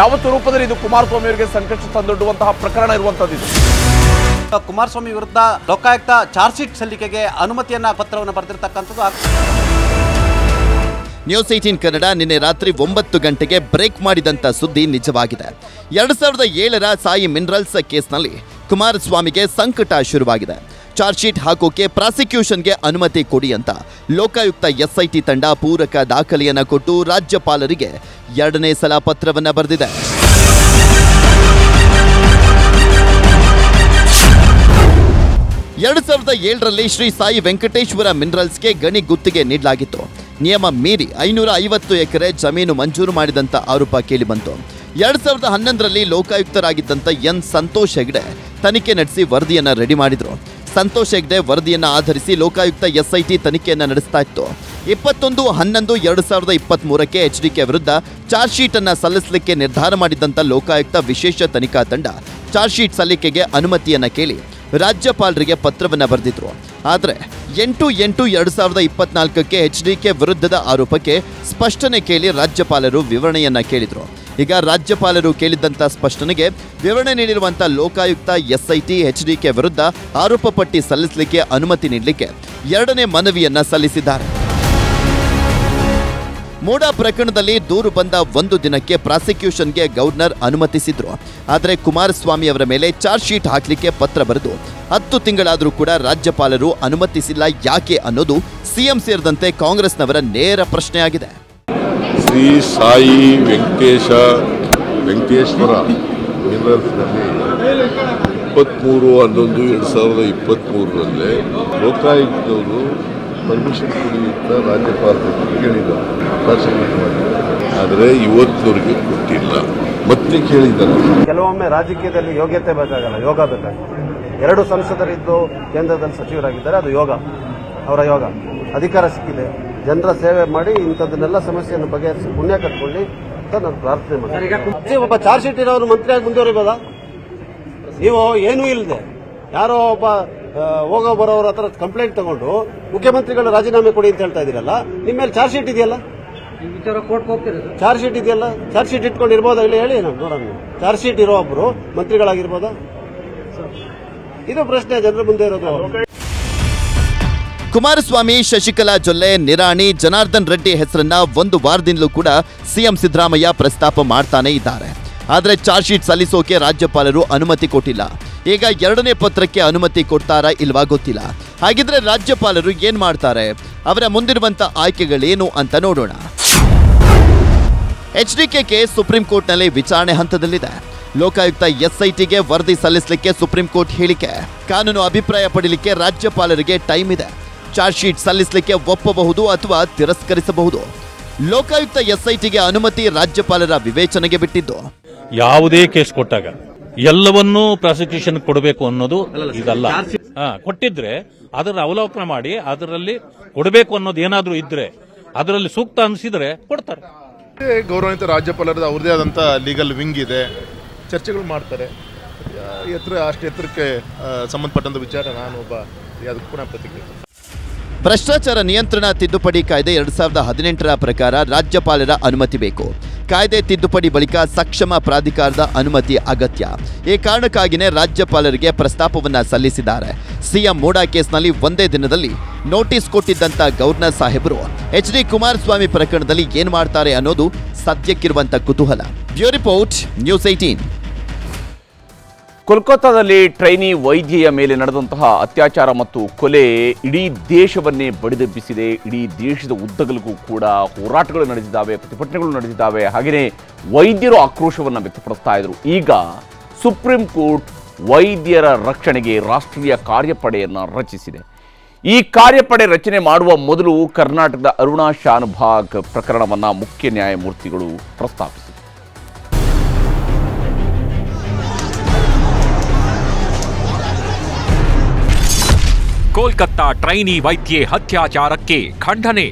ಯಾವ ರೂಪದಲ್ಲಿ ಇದು ಕುಮಾರಸ್ವಾಮಿ ಅವರಿಗೆ ಸಂಕಷ್ಟ ತಂದೊಡ್ಡುವಂತಹ ಪ್ರಕರಣ ಇರುವಂತದ್ದು ಇದು. ಕುಮಾರಸ್ವಾಮಿ ವಿರುದ್ಧ ಲೋಕಾಯುಕ್ತ ಚಾರ್ಜ್ ಶೀಟ್ ಸಲ್ಲಿಕೆಗೆ ಅನುಮತಿಯನ್ನ ಪತ್ರವನ್ನು ಬರೆದಿರ್ತಕ್ಕಂಥದ್ದು ನ್ಯೂಸ್ ಏಟೀನ್ ಕನ್ನಡ ನಿನ್ನೆ ರಾತ್ರಿ ಒಂಬತ್ತು ಗಂಟೆಗೆ ಬ್ರೇಕ್ ಮಾಡಿದಂತ ಸುದ್ದಿ ನಿಜವಾಗಿದೆ. ಎರಡು ಸಾವಿರದ ಏಳರ ಸಾಯಿ ಮಿನರಲ್ಸ್ ಕೇಸ್ನಲ್ಲಿ ಕುಮಾರಸ್ವಾಮಿಗೆ ಸಂಕಟ ಶುರುವಾಗಿದೆ. ಚಾರ್ಜ್ ಶೀಟ್ ಹಾಕೋಕೆ ಪ್ರಾಸಿಕ್ಯೂಷನ್ಗೆ ಅನುಮತಿ ಕೊಡಿ ಅಂತ ಲೋಕಾಯುಕ್ತ ಎಸ್ಐಟಿ ತಂಡ ಪೂರಕ ದಾಖಲೆಯನ್ನು ಕೊಟ್ಟು ರಾಜ್ಯಪಾಲರಿಗೆ ಎರಡನೇ ಸಲ ಪತ್ರವನ್ನು ಬರೆದಿದೆ. ಎರಡು ಸಾವಿರದ ಏಳರಲ್ಲಿ ಶ್ರೀ ಸಾಯಿ ವೆಂಕಟೇಶ್ವರ ಮಿನರಲ್ಸ್ಗೆ ಗಣಿ ಗುತ್ತಿಗೆ ನೀಡಲಾಗಿತ್ತು. ನಿಯಮ ಮೀರಿ ಐನೂರ ಐವತ್ತು ಎಕರೆ ಜಮೀನು ಮಂಜೂರು ಮಾಡಿದಂಥ ಆರೋಪ ಕೇಳಿಬಂತು ಎರಡು ಸಾವಿರದ ಹನ್ನೊಂದರಲ್ಲಿ ಲೋಕಾಯುಕ್ತರಾಗಿದ್ದಂಥ ಎನ್ ಸಂತೋಷ್ ಹೆಗ್ಡೆ ತನಿಖೆ ನಡೆಸಿ ವರದಿಯನ್ನು ರೆಡಿ ಮಾಡಿದರು. ಸಂತೋಷ್ ಹೆಗ್ಡೆ ವರದಿಯನ್ನು ಆಧರಿಸಿ ಲೋಕಾಯುಕ್ತ ಎಸ್ಐಟಿ ತನಿಖೆಯನ್ನು ನಡೆಸ್ತಾ ಇತ್ತು. ಇಪ್ಪತ್ತೊಂದು, ಹನ್ನೊಂದು, ಎರಡು ಸಾವಿರದ ಇಪ್ಪತ್ತ್ ಎಚ್ ಡಿ ಕೆ ವಿರುದ್ಧ ಚಾರ್ಜ್ ಶೀಟನ್ನು ಸಲ್ಲಿಸಲಿಕ್ಕೆ ನಿರ್ಧಾರ ಮಾಡಿದ್ದಂಥ ಲೋಕಾಯುಕ್ತ ವಿಶೇಷ ತನಿಖಾ ತಂಡ ಚಾರ್ಜ್ ಶೀಟ್ ಸಲ್ಲಿಕೆಗೆ ಅನುಮತಿಯನ್ನು ಕೇಳಿ ರಾಜ್ಯಪಾಲರಿಗೆ ಪತ್ರವನ್ನು ಬರೆದಿದ್ರು. ಆದರೆ ಎಂಟು ಎಂಟು ಎರಡು ಸಾವಿರದ ಇಪ್ಪತ್ನಾಲ್ಕಕ್ಕೆ ಎಚ್ ಡಿ ಕೆ ವಿರುದ್ಧದ ಆರೋಪಕ್ಕೆ ಸ್ಪಷ್ಟನೆ ಕೇಳಿ ರಾಜ್ಯಪಾಲರು ವಿವರಣೆಯನ್ನ ಕೇಳಿದರು. ಈಗ ರಾಜ್ಯಪಾಲರು ಕೇಳಿದ್ದಂಥ ಸ್ಪಷ್ಟನೆಗೆ ವಿವರಣೆ ನೀಡಿರುವಂಥ Lokayukta SIT H D K ವಿರುದ್ಧ ಆರೋಪ ಪಟ್ಟಿ ಸಲ್ಲಿಸಲಿಕ್ಕೆ ಅನುಮತಿ ನೀಡಲಿಕ್ಕೆ ಎರಡನೇ ಮನವಿಯನ್ನು ಸಲ್ಲಿಸಿದ್ದಾರೆ. ಮೋಡಾ ಪ್ರಕರಣದಲ್ಲಿ ದೂರು ಬಂದ ಒಂದು ದಿನಕ್ಕೆ ಪ್ರಾಸಿಕ್ಯೂಷನ್ಗೆ ಗವರ್ನರ್ ಅನುಮತಿಸಿದ್ರು. ಆದರೆ ಕುಮಾರಸ್ವಾಮಿ ಅವರ ಮೇಲೆ ಚಾರ್ಜ್ ಶೀಟ್ ಹಾಕಲಿಕ್ಕೆ ಪತ್ರ ಬರೆದು, ಹತ್ತು ತಿಂಗಳಾದರೂ ಕೂಡ ರಾಜ್ಯಪಾಲರು ಅನುಮತಿಸಿಲ್ಲ ಯಾಕೆ ಅನ್ನೋದು ಸಿಎಂ ಸೇರಿದಂತೆ ಕಾಂಗ್ರೆಸ್ನವರ ನೇರ ಪ್ರಶ್ನೆಯಾಗಿದೆ. ಶ್ರೀ ಸಾಯಿ ವೆಂಕಟೇಶ, ವೆಂಕಟೇಶ್ವರ ಇಪ್ಪತ್ತ್ಮೂರು ಹನ್ನೊಂದು, ಎರಡು ಸಾವಿರದ ಇಪ್ಪತ್ತ್ಮೂರರಲ್ಲೇ ಲೋಕಾಯುಕ್ತವರು ಪರ್ಮಿಷನ್ ಕೊಡಿ ಅಂತ ರಾಜ್ಯಪಾಲರು ಮಾಡಿದ್ದಾರೆ ಆದರೆ ಇವತ್ತಿನವರೆಗೆ ಕೊಟ್ಟಿಲ್ಲ ಮತ್ತೆ ಕೇಳಿದ್ದಾರೆ. ಕೆಲವೊಮ್ಮೆ ರಾಜಕೀಯದಲ್ಲಿ ಯೋಗ್ಯತೆ ಬೇಕಾಗಲ್ಲ ಯೋಗ ಬೇಕಾಗಿ ಎರಡು ಸಂಸದರಿದ್ದು ಕೇಂದ್ರದಲ್ಲಿ ಸಚಿವರಾಗಿದ್ದಾರೆ ಅದು ಯೋಗ. ಅವರ ಯೋಗ. ಅಧಿಕಾರ ಸಿಕ್ಕಿದೆ. ಜನರ ಸೇವೆ ಮಾಡಿ ಇಂಥದ್ದನ್ನೆಲ್ಲ ಸಮಸ್ಯೆಯನ್ನು ಬಗೆಹರಿಸಿ ಪುಣ್ಯ ಕಟ್ಕೊಳ್ಳಿ ಅಂತ ನಾನು ಪ್ರಾರ್ಥನೆ ಮಾಡ್ತೀನಿ. ಒಬ್ಬ ಚಾರ್ಜ್ ಶೀಟ್ ಇರೋರು ಮಂತ್ರಿಯಾಗಿ ಮುಂದುವರಿಬೋದಾ? ನೀವು ಏನೂ ಇಲ್ಲದೆ ಯಾರೋ ಒಬ್ಬ ಹೋಗೋ ಬರೋರ ಹತ್ರ ಕಂಪ್ಲೇಂಟ್ ತಗೊಂಡು ಮುಖ್ಯಮಂತ್ರಿಗಳು ರಾಜೀನಾಮೆ ಕೊಡಿ ಅಂತ ಹೇಳ್ತಾ ಇದೀರಲ್ಲ ನಿಮ್ಮ ಮೇಲೆ ಚಾರ್ಜ್ ಶೀಟ್ ಇದೆಯಲ್ಲ? ಚಾರ್ಜ್ ಶೀಟ್ ಇದೆಯಲ್ಲ? ಚಾರ್ಜ್ ಶೀಟ್ ಇಟ್ಕೊಂಡು ಇರ್ಬೋದಾ ಇಲ್ಲಿ ಹೇಳಿ ನಾನು ನೋಡೋಣ. ಚಾರ್ಜ್ ಶೀಟ್ ಇರೋ ಒಬ್ರು ಮಂತ್ರಿಗಳಾಗಿರ್ಬೋದಾ? ಇದು ಪ್ರಶ್ನೆ ಜನರ ಮುಂದೆ ಇರೋದು. ಕುಮಾರಸ್ವಾಮಿ ಶಶಿಕಲಾ ಜೊಲ್ಲೆ ನಿರಾಣಿ ಜನಾರ್ದನ್ ರೆಡ್ಡಿ ಹೆಸರನ್ನ ಒಂದು ವಾರದಿಂದಲೂ ಕೂಡ ಸಿಎಂ ಸಿದ್ದರಾಮಯ್ಯ ಪ್ರಸ್ತಾಪ ಮಾಡ್ತಾನೆ ಇದ್ದಾರೆ. ಆದರೆ ಚಾರ್ಜ್ ಶೀಟ್ ಸಲ್ಲಿಸೋಕೆ ರಾಜ್ಯಪಾಲರು ಅನುಮತಿ ಕೊಟ್ಟಿಲ್ಲ. ಈಗ ಎರಡನೇ ಪತ್ರಕ್ಕೆ ಅನುಮತಿ ಕೊಡ್ತಾರಾ ಇಲ್ವಾ ಗೊತ್ತಿಲ್ಲ. ಹಾಗಿದ್ರೆ ರಾಜ್ಯಪಾಲರು ಏನ್ ಮಾಡ್ತಾರೆ? ಅವರ ಮುಂದಿರುವಂತ ಆಯ್ಕೆಗಳೇನು ಅಂತ ನೋಡೋಣ. H D K case supreme ಕೋರ್ಟ್ನಲ್ಲಿ ವಿಚಾರಣೆ ಹಂತದಲ್ಲಿದೆ. ಲೋಕಾಯುಕ್ತ ಎಸ್ಐಟಿಗೆ ವರದಿ ಸಲ್ಲಿಸಲಿಕ್ಕೆ ಸುಪ್ರೀಂ ಕೋರ್ಟ್ ಹೇಳಿಕೆ. ಕಾನೂನು ಅಭಿಪ್ರಾಯ ಪಡಲಿಕ್ಕೆ ರಾಜ್ಯಪಾಲರಿಗೆ ಟೈಮ್ ಇದೆ. ಚಾರ್ಜ್ ಶೀಟ್ ಸಲ್ಲಿಸಲಿಕ್ಕೆ ಒಪ್ಪಬಹುದು ಅಥವಾ ತಿರಸ್ಕರಿಸಬಹುದು. ಲೋಕಾಯುಕ್ತ ಎಸ್ಐಟಿಗೆ ಅನುಮತಿ ರಾಜ್ಯಪಾಲರ ವಿವೇಚನೆಗೆ ಬಿಟ್ಟಿದ್ದು. ಯಾವುದೇ ಕೇಸ್ ಕೊಟ್ಟಾಗ ಎಲ್ಲವನ್ನೂ ಪ್ರಾಸಿಕ್ಯೂಷನ್ ಕೊಡಬೇಕು ಅನ್ನೋದು ಇದಲ್ಲ. ಹಾ, ಕೊಟ್ಟಿದ್ರೆ ಅದರ ಅವಲೋಕನ ಮಾಡಿ ಅದರಲ್ಲಿ ಕೊಡಬೇಕು ಅನ್ನೋದು ಏನಾದರೂ ಇದ್ರೆ ಅದರಲ್ಲಿ ಸೂಕ್ತ ಅನಿಸಿದ್ರೆ ಕೊಡ್ತಾರೆ. ಗೌರವಾನ್ವಿತ ರಾಜ್ಯಪಾಲರದ ಅವ್ರದೇ ಆದಂಥ ಲೀಗಲ್ ವಿಂಗ್ ಇದೆ. ಚರ್ಚೆಗಳು ಮಾಡ್ತಾರೆ. ಎತ್ತರ ಅಷ್ಟು ಎತ್ತರಕ್ಕೆ ಸಂಬಂಧಪಟ್ಟಂಥ ವಿಚಾರ ನಾನು ಒಬ್ಬ ಅದಕ್ಕೂ ಪುನಃ ಪ್ರತಿಕ್ರಿಯೆ ಭ್ರಷ್ಟಾಚಾರ ನಿಯಂತ್ರಣ ತಿದ್ದುಪಡಿ ಕಾಯ್ದೆ ಎರಡ್ ಸಾವಿರದ ಹದಿನೆಂಟರ ಪ್ರಕಾರ ರಾಜ್ಯಪಾಲರ ಅನುಮತಿ ಬೇಕು. ಕಾಯ್ದೆ ತಿದ್ದುಪಡಿ ಬಳಿಕ ಸಕ್ಷಮ ಪ್ರಾಧಿಕಾರದ ಅನುಮತಿ ಅಗತ್ಯ. ಈ ಕಾರಣಕ್ಕಾಗಿಯೇ ರಾಜ್ಯಪಾಲರಿಗೆ ಪ್ರಸ್ತಾಪವನ್ನ ಸಲ್ಲಿಸಿದ್ದಾರೆ. ಸಿಎಂ ಮೋಡಾ ಕೇಸ್ನಲ್ಲಿ ಒಂದೇ ದಿನದಲ್ಲಿ ನೋಟಿಸ್ ಕೊಟ್ಟಿದ್ದಂತ ಗವರ್ನರ್ ಸಾಹೇಬರು ಎಚ್ ಡಿ ಕುಮಾರಸ್ವಾಮಿ ಪ್ರಕರಣದಲ್ಲಿ ಏನು ಮಾಡ್ತಾರೆ ಅನ್ನೋದು ಸದ್ಯಕ್ಕಿರುವಂತ ಕುತೂಹಲ. ಬ್ಯೂ ರಿಪೋರ್ಟ್, ನ್ಯೂಸ್ ಏಟೀನ್ ಕೋಲ್ಕತ್ತಾದಲ್ಲಿ ಟ್ರೈನಿ ವೈದ್ಯೆಯ ಮೇಲೆ ನಡೆದಂತಹ ಅತ್ಯಾಚಾರ ಮತ್ತು ಕೊಲೆ ಇಡೀ ದೇಶವನ್ನೇ ಬಡಿದೆಬ್ಬಿಸಿದೆ. ಇಡೀ ದೇಶದ ಉದ್ದಗಲಿಗೂ ಕೂಡ ಹೋರಾಟಗಳು ನಡೆದಿದ್ದಾವೆ, ಪ್ರತಿಭಟನೆಗಳು ನಡೆದಿದ್ದಾವೆ. ಹಾಗೆಯೇ ವೈದ್ಯರು ಆಕ್ರೋಶವನ್ನು ವ್ಯಕ್ತಪಡಿಸ್ತಾ ಇದ್ರು. ಈಗ ಸುಪ್ರೀಂ ಕೋರ್ಟ್ ವೈದ್ಯರ ರಕ್ಷಣೆಗೆ ರಾಷ್ಟ್ರೀಯ ಕಾರ್ಯಪಡೆಯನ್ನು ರಚಿಸಿದೆ. ಈ ಕಾರ್ಯಪಡೆ ರಚನೆ ಮಾಡುವ ಮೊದಲು ಕರ್ನಾಟಕದ ಅರುಣಾ ಶಾನುಭಾಗ್ ಪ್ರಕರಣವನ್ನು ಮುಖ್ಯ ನ್ಯಾಯಮೂರ್ತಿಗಳು ಪ್ರಸ್ತಾಪಿಸಿದರು. ಕೋಲ್ಕತ್ತಾ ಟ್ರೈನಿ ವೈದ್ಯೆ ಅತ್ಯಾಚಾರಕ್ಕೆ ಖಂಡನೆ.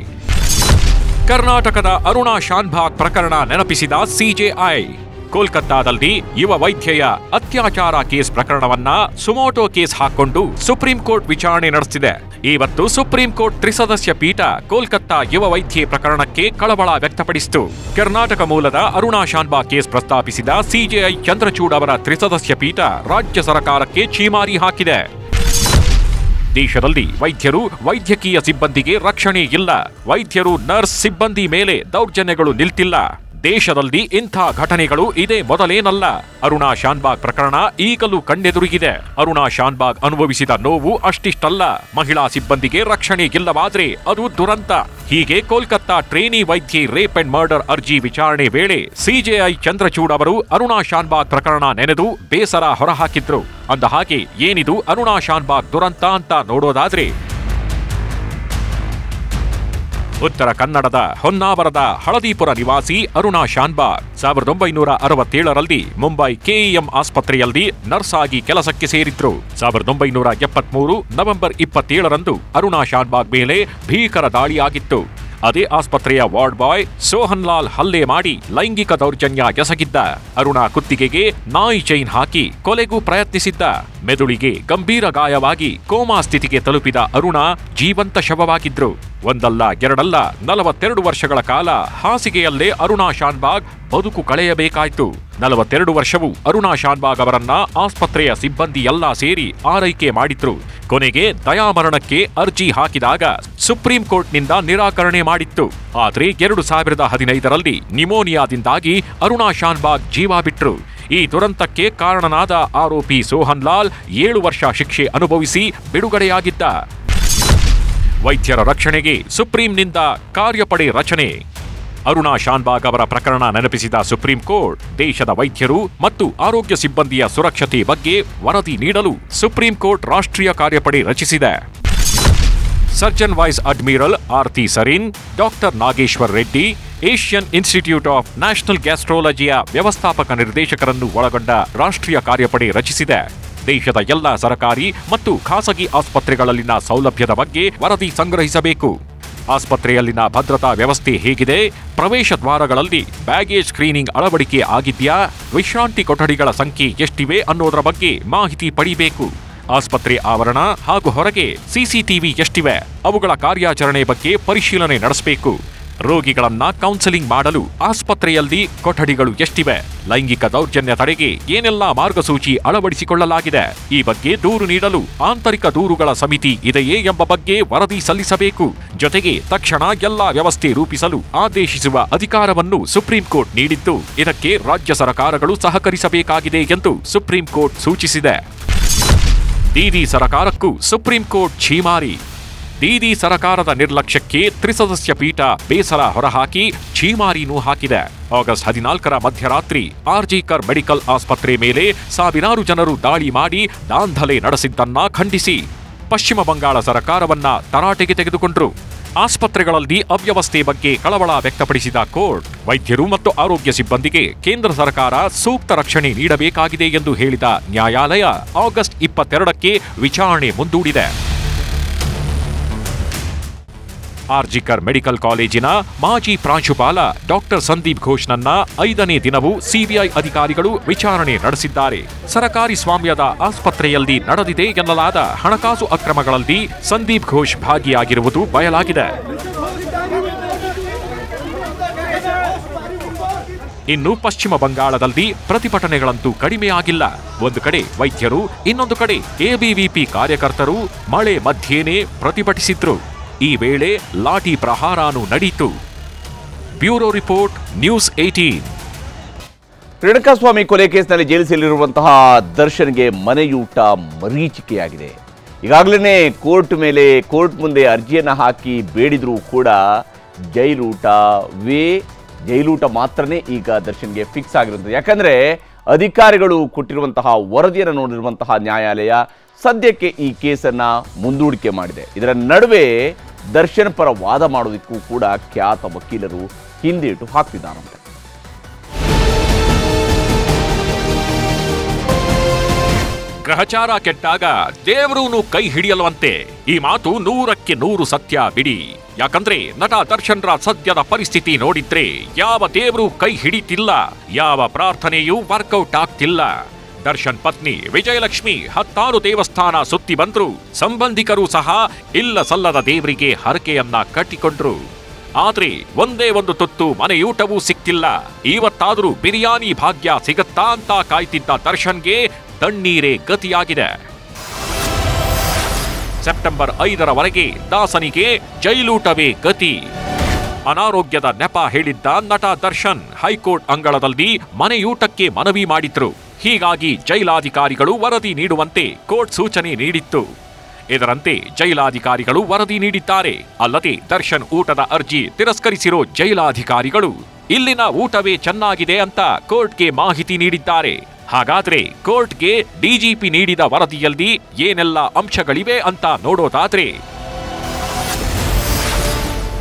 ಕರ್ನಾಟಕದ ಅರುಣಾ ಶಾನ್ಭಾಗ್ ಪ್ರಕರಣ ನೆನಪಿಸಿದ ಸಿಜೆಐ ಕೋಲ್ಕತ್ತಾದಲ್ಲಿ ಯುವ ವೈದ್ಯೆಯ ಅತ್ಯಾಚಾರ ಕೇಸ್ ಪ್ರಕರಣವನ್ನ ಸುಮೋಟೋ ಕೇಸ್ ಹಾಕೊಂಡು ಸುಪ್ರೀಂ ಕೋರ್ಟ್ ವಿಚಾರಣೆ ನಡೆಸಿದೆ ಇವತ್ತು ಸುಪ್ರೀಂ ಕೋರ್ಟ್ ತ್ರಿಸದಸ್ಯ ಪೀಠ ಕೋಲ್ಕತ್ತಾ ಯುವ ವೈದ್ಯೆ ಪ್ರಕರಣಕ್ಕೆ ಕಳವಳ ವ್ಯಕ್ತಪಡಿಸಿತು. ಕರ್ನಾಟಕ ಮೂಲದ ಅರುಣಾ ಶಾನ್ಬಾ ಕೇಸ್ ಪ್ರಸ್ತಾಪಿಸಿದ ಸಿಜೆಐ ಚಂದ್ರಚೂಡ್ ಅವರ ತ್ರಿಸದಸ್ಯ ಪೀಠ ರಾಜ್ಯ ಸರ್ಕಾರಕ್ಕೆ ಛೀಮಾರಿ ಹಾಕಿದೆ. ದೇಶದಲ್ಲಿ ವೈದ್ಯರು ವೈದ್ಯಕೀಯ ಸಿಬ್ಬಂದಿಗೆ ರಕ್ಷಣೆ ಇಲ್ಲ. ವೈದ್ಯರು ನರ್ಸ್ ಸಿಬ್ಬಂದಿ ಮೇಲೆ ದೌರ್ಜನ್ಯಗಳು ನಿಲ್ತಿಲ್ಲ. ದೇಶದಲ್ಲಿ ಇಂಥ ಘಟನೆಗಳು ಇದೇ ಮೊದಲೇನಲ್ಲ. ಅರುಣಾ ಶಾನ್ಬಾಗ್ ಪ್ರಕರಣ ಈಗಲೂ ಕಣ್ಣೆದುರಿಗಿದೆ. ಅರುಣಾ ಶಾನ್ಬಾಗ್ ಅನುಭವಿಸಿದ ನೋವು ಅಷ್ಟಿಷ್ಟಲ್ಲ. ಮಹಿಳಾ ಸಿಬ್ಬಂದಿಗೆ ರಕ್ಷಣೆ ಇಲ್ಲವಾದ್ರೆ ಅದು ದುರಂತ. ಹೀಗೆ ಕೋಲ್ಕತ್ತಾ ಟ್ರೇನಿ ವೈದ್ಯೆ ರೇಪ್ ಅಂಡ್ ಮರ್ಡರ್ ಅರ್ಜಿ ವಿಚಾರಣೆ ವೇಳೆ ಸಿಜೆಐ ಚಂದ್ರಚೂಡ್ ಅವರು ಅರುಣಾ ಶಾನ್ಬಾಗ್ ಪ್ರಕರಣ ನೆನೆದು ಬೇಸರ ಹೊರಹಾಕಿದ್ರು. ಅಂದ ಹಾಗೆ ಏನಿದು ಅರುಣಾ ಶಾನ್ಬಾಗ್ ದುರಂತ ಅಂತ ನೋಡೋದಾದ್ರೆ ಉತ್ತರ ಕನ್ನಡದ ಹೊನ್ನಾವರದ ಹಳದಿಪುರ ನಿವಾಸಿ ಅರುಣಾ ಶಾನ್ಬಾಗ್ ಸಾವಿರದ ಒಂಬೈನೂರ ಅರವತ್ತೇಳರಲ್ಲಿ ಮುಂಬೈ ಕೆಇಎಂ ಆಸ್ಪತ್ರೆಯಲ್ಲಿ ನರ್ಸ್ ಆಗಿ ಕೆಲಸಕ್ಕೆ ಸೇರಿದ್ರು. ಸಾವಿರದ ಒಂಬೈನೂರ ಎಪ್ಪತ್ಮೂರು ನವೆಂಬರ್ ಇಪ್ಪತ್ತೇಳರಂದು ಅರುಣಾ ಶಾನ್ಬಾಗ್ ಮೇಲೆ ಭೀಕರ ದಾಳಿಯಾಗಿತ್ತು. ಅದೇ ಆಸ್ಪತ್ರೆಯ ವಾರ್ಡ್ ಬಾಯ್ ಸೋಹನ್ ಲಾಲ್ ಹಲ್ಲೆ ಮಾಡಿ ಲೈಂಗಿಕ ದೌರ್ಜನ್ಯ ಎಸಗಿದ್ದ. ಅರುಣಾ ಕುತ್ತಿಗೆಗೆ ನಾಯಿ ಚೈನ್ ಹಾಕಿ ಕೊಲೆಗೂ ಪ್ರಯತ್ನಿಸಿದ್ದ. ಮೆದುಳಿಗೆ ಗಂಭೀರ ಗಾಯವಾಗಿ ಕೋಮಾ ಸ್ಥಿತಿಗೆ ತಲುಪಿದ ಅರುಣಾ ಜೀವಂತ ಶವವಾಗಿದ್ರು. ಒಂದಲ್ಲ, ಎರಡಲ್ಲ, ನಲವತ್ತೆರಡು ವರ್ಷಗಳ ಕಾಲ ಹಾಸಿಗೆಯಲ್ಲೇ ಅರುಣಾ ಶಾನ್ಬಾಗ್ ಬದುಕು ಕಳೆಯಬೇಕಾಯ್ತು. ನಲವತ್ತೆರಡು ವರ್ಷವೂ ಅರುಣಾ ಶಾನ್ಬಾಗ್ ಅವರನ್ನ ಆಸ್ಪತ್ರೆಯ ಸಿಬ್ಬಂದಿ ಎಲ್ಲಾ ಸೇರಿ ಆರೈಕೆ ಮಾಡಿದ್ರು. ಕೊನೆಗೆ ದಯಾಮರಣಕ್ಕೆ ಅರ್ಜಿ ಹಾಕಿದಾಗ ಸುಪ್ರೀಂ ಕೋರ್ಟ್ನಿಂದ ನಿರಾಕರಣೆ ಮಾಡಿತ್ತು. ಆದರೆ ಎರಡು ಸಾವಿರದ ಹದಿನೈದರಲ್ಲಿ ನಿಮೋನಿಯಾದಿಂದಾಗಿ ಅರುಣಾ ಶಾನ್ಬಾಗ್ ಜೀವ ಬಿಟ್ರು. ಈ ದುರಂತಕ್ಕೆ ಕಾರಣನಾದ ಆರೋಪಿ ಸೋಹನ್ ಲಾಲ್ ಏಳು ವರ್ಷ ಶಿಕ್ಷೆ ಅನುಭವಿಸಿ ಬಿಡುಗಡೆಯಾಗಿದ್ದ. ವೈದ್ಯರ ರಕ್ಷಣೆಗೆ ಸುಪ್ರೀಂನಿಂದ ಕಾರ್ಯಪಡೆ ರಚನೆ. ಅರುಣಾ ಶಾನ್ಬಾಗ್ ಅವರ ಪ್ರಕರಣ ನೆನಪಿಸಿದ ಸುಪ್ರೀಂ ಕೋರ್ಟ್, ದೇಶದ ವೈದ್ಯರು ಮತ್ತು ಆರೋಗ್ಯ ಸಿಬ್ಬಂದಿಯ ಸುರಕ್ಷತೆ ಬಗ್ಗೆ ವರದಿ ನೀಡಲು ಸುಪ್ರೀಂ ಕೋರ್ಟ್ ರಾಷ್ಟ್ರೀಯ ಕಾರ್ಯಪಡೆ ರಚಿಸಿದೆ. Surgeon vice admiral Arti Sarin, doctor Nageshwar Reddy, Asian institute of national ಗ್ಯಾಸ್ಟ್ರಾಲಜಿಯ ವ್ಯವಸ್ಥಾಪಕ ನಿರ್ದೇಶಕರನ್ನು ಒಳಗೊಂಡ ರಾಷ್ಟ್ರೀಯ ಕಾರ್ಯಪಡೆ ರಚಿಸಿದೆ. ದೇಶದ ಎಲ್ಲ ಸರಕಾರಿ ಮತ್ತು ಖಾಸಗಿ ಆಸ್ಪತ್ರೆಗಳಲ್ಲಿನ ಸೌಲಭ್ಯದ ಬಗ್ಗೆ ವರದಿ ಸಂಗ್ರಹಿಸಬೇಕು. ಆಸ್ಪತ್ರೆಯಲ್ಲಿನ ಭದ್ರತಾ ವ್ಯವಸ್ಥೆ ಹೇಗಿದೆ? ಪ್ರವೇಶ ದ್ವಾರಗಳಲ್ಲಿ ಬ್ಯಾಗೇಜ್ ಸ್ಕ್ರೀನಿಂಗ್ ಅಳವಡಿಕೆ ಆಗಿದೆಯಾ? ವಿಶ್ರಾಂತಿ ಕೊಠಡಿಗಳ ಸಂಖ್ಯೆ ಎಷ್ಟಿವೆ ಅನ್ನೋದರ ಬಗ್ಗೆ ಮಾಹಿತಿ ಪಡೆಯಬೇಕು ಆಸ್ಪತ್ರೆ ಆವರಣ ಹಾಗೂ ಹೊರಗೆ ಸಿಸಿಟಿವಿ ಎಷ್ಟಿವೆ? ಅವುಗಳ ಕಾರ್ಯಾಚರಣೆ ಬಗ್ಗೆ ಪರಿಶೀಲನೆ ನಡೆಸಬೇಕು. ರೋಗಿಗಳನ್ನ ಕೌನ್ಸೆಲಿಂಗ್ ಮಾಡಲು ಆಸ್ಪತ್ರೆಯಲ್ಲಿ ಕೊಠಡಿಗಳು ಎಷ್ಟಿವೆ? ಲೈಂಗಿಕ ದೌರ್ಜನ್ಯ ತಡೆಗೆ ಏನೆಲ್ಲ ಮಾರ್ಗಸೂಚಿ ಅಳವಡಿಸಿಕೊಳ್ಳಲಾಗಿದೆ? ಈ ಬಗ್ಗೆ ದೂರು ನೀಡಲು ಆಂತರಿಕ ದೂರುಗಳ ಸಮಿತಿ ಇದೆಯೇ ಎಂಬ ಬಗ್ಗೆ ವರದಿ ಸಲ್ಲಿಸಬೇಕು. ಜೊತೆಗೆ ತಕ್ಷಣ ಎಲ್ಲಾ ವ್ಯವಸ್ಥೆ ರೂಪಿಸಲು ಆದೇಶಿಸುವ ಅಧಿಕಾರವನ್ನು ಸುಪ್ರೀಂ ಕೋರ್ಟ್ ನೀಡಿದ್ದು, ಇದಕ್ಕೆ ರಾಜ್ಯ ಸರ್ಕಾರಗಳು ಸಹಕರಿಸಬೇಕಾಗಿದೆ ಎಂದು ಸುಪ್ರೀಂ ಕೋರ್ಟ್ ಸೂಚಿಸಿದೆ. ದೀದಿ ಸರಕಾರಕ್ಕೂ ಸುಪ್ರೀಂ ಕೋರ್ಟ್ ಛೀಮಾರಿ. ದೀದಿ ಸರಕಾರದ ನಿರ್ಲಕ್ಷ್ಯಕ್ಕೆ ತ್ರಿಸದಸ್ಯ ಪೀಠ ಬೇಸರ ಹೊರಹಾಕಿ ಛೀಮಾರಿನೂ ಹಾಕಿದೆ. ಆಗಸ್ಟ್ ಹದಿನಾಲ್ಕರ ಮಧ್ಯರಾತ್ರಿ ಆರ್ಜಿಕರ್ ಮೆಡಿಕಲ್ ಆಸ್ಪತ್ರೆ ಮೇಲೆ ಸಾವಿರಾರು ಜನರು ದಾಳಿ ಮಾಡಿ ದಾಂಧಲೆ ನಡೆಸಿದ್ದನ್ನ ಖಂಡಿಸಿ. ಪಶ್ಚಿಮ ಬಂಗಾಳ ಸರಕಾರವನ್ನ ತರಾಟೆಗೆ ತೆಗೆದುಕೊಂಡ್ರು. ಆಸ್ಪತ್ರೆಗಳಲ್ಲಿ ಅವ್ಯವಸ್ಥೆ ಬಗ್ಗೆ ಕಳವಳ ವ್ಯಕ್ತಪಡಿಸಿದ ಕೋರ್ಟ್, ವೈದ್ಯರು ಮತ್ತು ಆರೋಗ್ಯ ಸಿಬ್ಬಂದಿಗೆ ಕೇಂದ್ರ ಸರ್ಕಾರ ಸೂಕ್ತ ರಕ್ಷಣೆ ನೀಡಬೇಕಾಗಿದೆ ಎಂದು ಹೇಳಿದ ನ್ಯಾಯಾಲಯ ಆಗಸ್ಟ್ ಇಪ್ಪತ್ತೆರಡಕ್ಕೆ ವಿಚಾರಣೆ ಮುಂದೂಡಿದೆ. ಆರ್ಜಿಕರ್ ಮೆಡಿಕಲ್ ಕಾಲೇಜಿನ ಮಾಜಿ ಪ್ರಾಂಶುಪಾಲ ಡಾಕ್ಟರ್ ಸಂದೀಪ್ ಘೋಷ್ನನ್ನ ಐದನೇ ದಿನವೂ ಸಿಬಿಐ ಅಧಿಕಾರಿಗಳು ವಿಚಾರಣೆ ನಡೆಸಿದ್ದಾರೆ. ಸರಕಾರಿ ಸ್ವಾಮ್ಯದ ಆಸ್ಪತ್ರೆಯಲ್ಲಿ ನಡೆದಿದೆ ಎನ್ನಲಾದ ಹಣಕಾಸು ಅಕ್ರಮಗಳಲ್ಲಿ ಸಂದೀಪ್ ಘೋಷ್ ಭಾಗಿಯಾಗಿರುವುದು ಬಯಲಾಗಿದೆ. ಇನ್ನು ಪಶ್ಚಿಮ ಬಂಗಾಳದಲ್ಲಿ ಪ್ರತಿಭಟನೆಗಳಂತೂ ಕಡಿಮೆಯಾಗಿಲ್ಲ ಒಂದು ಕಡೆ ವೈದ್ಯರು, ಇನ್ನೊಂದು ಕಡೆ ಎಬಿವಿಪಿ ಕಾರ್ಯಕರ್ತರು ಮಳೆ ಮಧ್ಯೇನೆ ಪ್ರತಿಭಟಿಸಿದ್ರು. ಈ ವೇಳೆ ಲಾಠಿ ಪ್ರಹಾರಾನು ನಡೀತು. Bureau report, news eighteen Renukaswamy ಕೊಲೆ ಕೇಸ್ನಲ್ಲಿ ಜೈಲಿಸಲಿರುವಂತಹ ದರ್ಶನ್ಗೆ ಮನೆಯೂಟ ಮರೀಚಿಕೆಯಾಗಿದೆ. ಈಗಾಗಲೇ ಕೋರ್ಟ್ ಮೇಲೆ, ಕೋರ್ಟ್ ಮುಂದೆ ಅರ್ಜಿಯನ್ನು ಹಾಕಿ ಬೇಡಿದರೂ ಕೂಡ ಜೈಲೂಟ ವೇ ಜೈಲೂಟ ಮಾತ್ರನೇ ಈಗ ದರ್ಶನ್ಗೆ ಫಿಕ್ಸ್ ಆಗಿರುತ್ತದೆ. ಯಾಕಂದ್ರೆ ಅಧಿಕಾರಿಗಳು ಕೊಟ್ಟಿರುವಂತಹ ವರದಿಯನ್ನು ನೋಡಿರುವಂತಹ ನ್ಯಾಯಾಲಯ ಸದ್ಯಕ್ಕೆ ಈ ಕೇಸನ್ನು ಮುಂದೂಡಿಕೆ ಮಾಡಿದೆ. ಇದರ ನಡುವೆ ದರ್ಶನ್ ಪರ ವಾದ ಮಾಡೋದಕ್ಕೂ ಕೂಡ ಖ್ಯಾತ ವಕೀಲರು ಹಿಂದೇಟು ಹಾಕ್ತಿದ್ದಾರಂತೆ ಗ್ರಹಚಾರ ಕೆಟ್ಟಾಗ ದೇವರೂನು ಕೈ ಹಿಡಿಯಲ್ವಂತೆ. ಈ ಮಾತು ನೂರಕ್ಕೆ ನೂರು ಸತ್ಯ ಬಿಡಿ. ಯಾಕಂದ್ರೆ ನಟ ದರ್ಶನ್ ರ ಸದ್ಯದ ಪರಿಸ್ಥಿತಿ ನೋಡಿದ್ರೆ ಯಾವ ದೇವರು ಕೈ ಹಿಡಿತಿಲ್ಲ, ಯಾವ ಪ್ರಾರ್ಥನೆಯೂ ವರ್ಕೌಟ್ ಆಗ್ತಿಲ್ಲ. ದರ್ಶನ್ ಪತ್ನಿ ವಿಜಯಲಕ್ಷ್ಮಿ ಹತ್ತಾರು ದೇವಸ್ಥಾನ ಸುತ್ತಿ ಬಂದ್ರು. ಸಂಬಂಧಿಕರು ಸಹ ಇಲ್ಲ ಸಲ್ಲದ ದೇವರಿಗೆ ಹರಕೆಯನ್ನ ಕಟ್ಟಿಕೊಂಡ್ರು. ಆದ್ರೆ ಒಂದೇ ಒಂದು ತುತ್ತು ಮನೆಯೂಟವೂ ಸಿಕ್ತಿಲ್ಲ. ಇವತ್ತಾದ್ರೂ ಬಿರಿಯಾನಿ ಭಾಗ್ಯ ಸಿಗತ್ತಾ ಅಂತ ಕಾಯ್ತಿದ್ದ ದರ್ಶನ್ಗೆ ತಣ್ಣೀರೇ ಗತಿಯಾಗಿದೆ. ಸೆಪ್ಟೆಂಬರ್ ಐದರವರೆಗೆ ದಾಸನಿಗೆ ಜೈಲೂಟವೇ ಗತಿ. ಅನಾರೋಗ್ಯದ ನೆಪ ಹೇಳಿದ್ದ ನಟ ದರ್ಶನ್ ಹೈಕೋರ್ಟ್ ಅಂಗಳದಲ್ಲಿ ಮನೆಯೂಟಕ್ಕೆ ಮನವಿ ಮಾಡಿದ್ರು. ಹೀಗಾಗಿ ಜೈಲಾಧಿಕಾರಿಗಳು ವರದಿ ನೀಡುವಂತೆ ಕೋರ್ಟ್ ಸೂಚನೆ ನೀಡಿತ್ತು. ಇದರಂತೆ ಜೈಲಾಧಿಕಾರಿಗಳು ವರದಿ ನೀಡಿದ್ದಾರೆ. ಅಲ್ಲದೆ ದರ್ಶನ್ ಊಟದ ಅರ್ಜಿ ತಿರಸ್ಕರಿಸಿರೋ ಜೈಲಾಧಿಕಾರಿಗಳು ಇಲ್ಲಿನ ಊಟವೇ ಚೆನ್ನಾಗಿದೆ ಅಂತ ಕೋರ್ಟ್ಗೆ ಮಾಹಿತಿ ನೀಡಿದ್ದಾರೆ. ಹಾಗಾದ್ರೆ ಕೋರ್ಟ್ಗೆ ಡಿಜಿಪಿ ನೀಡಿದ ವರದಿಯಲ್ಲಿ ಏನೆಲ್ಲ ಅಂಶಗಳಿವೆ ಅಂತ ನೋಡೋದಾದ್ರೆ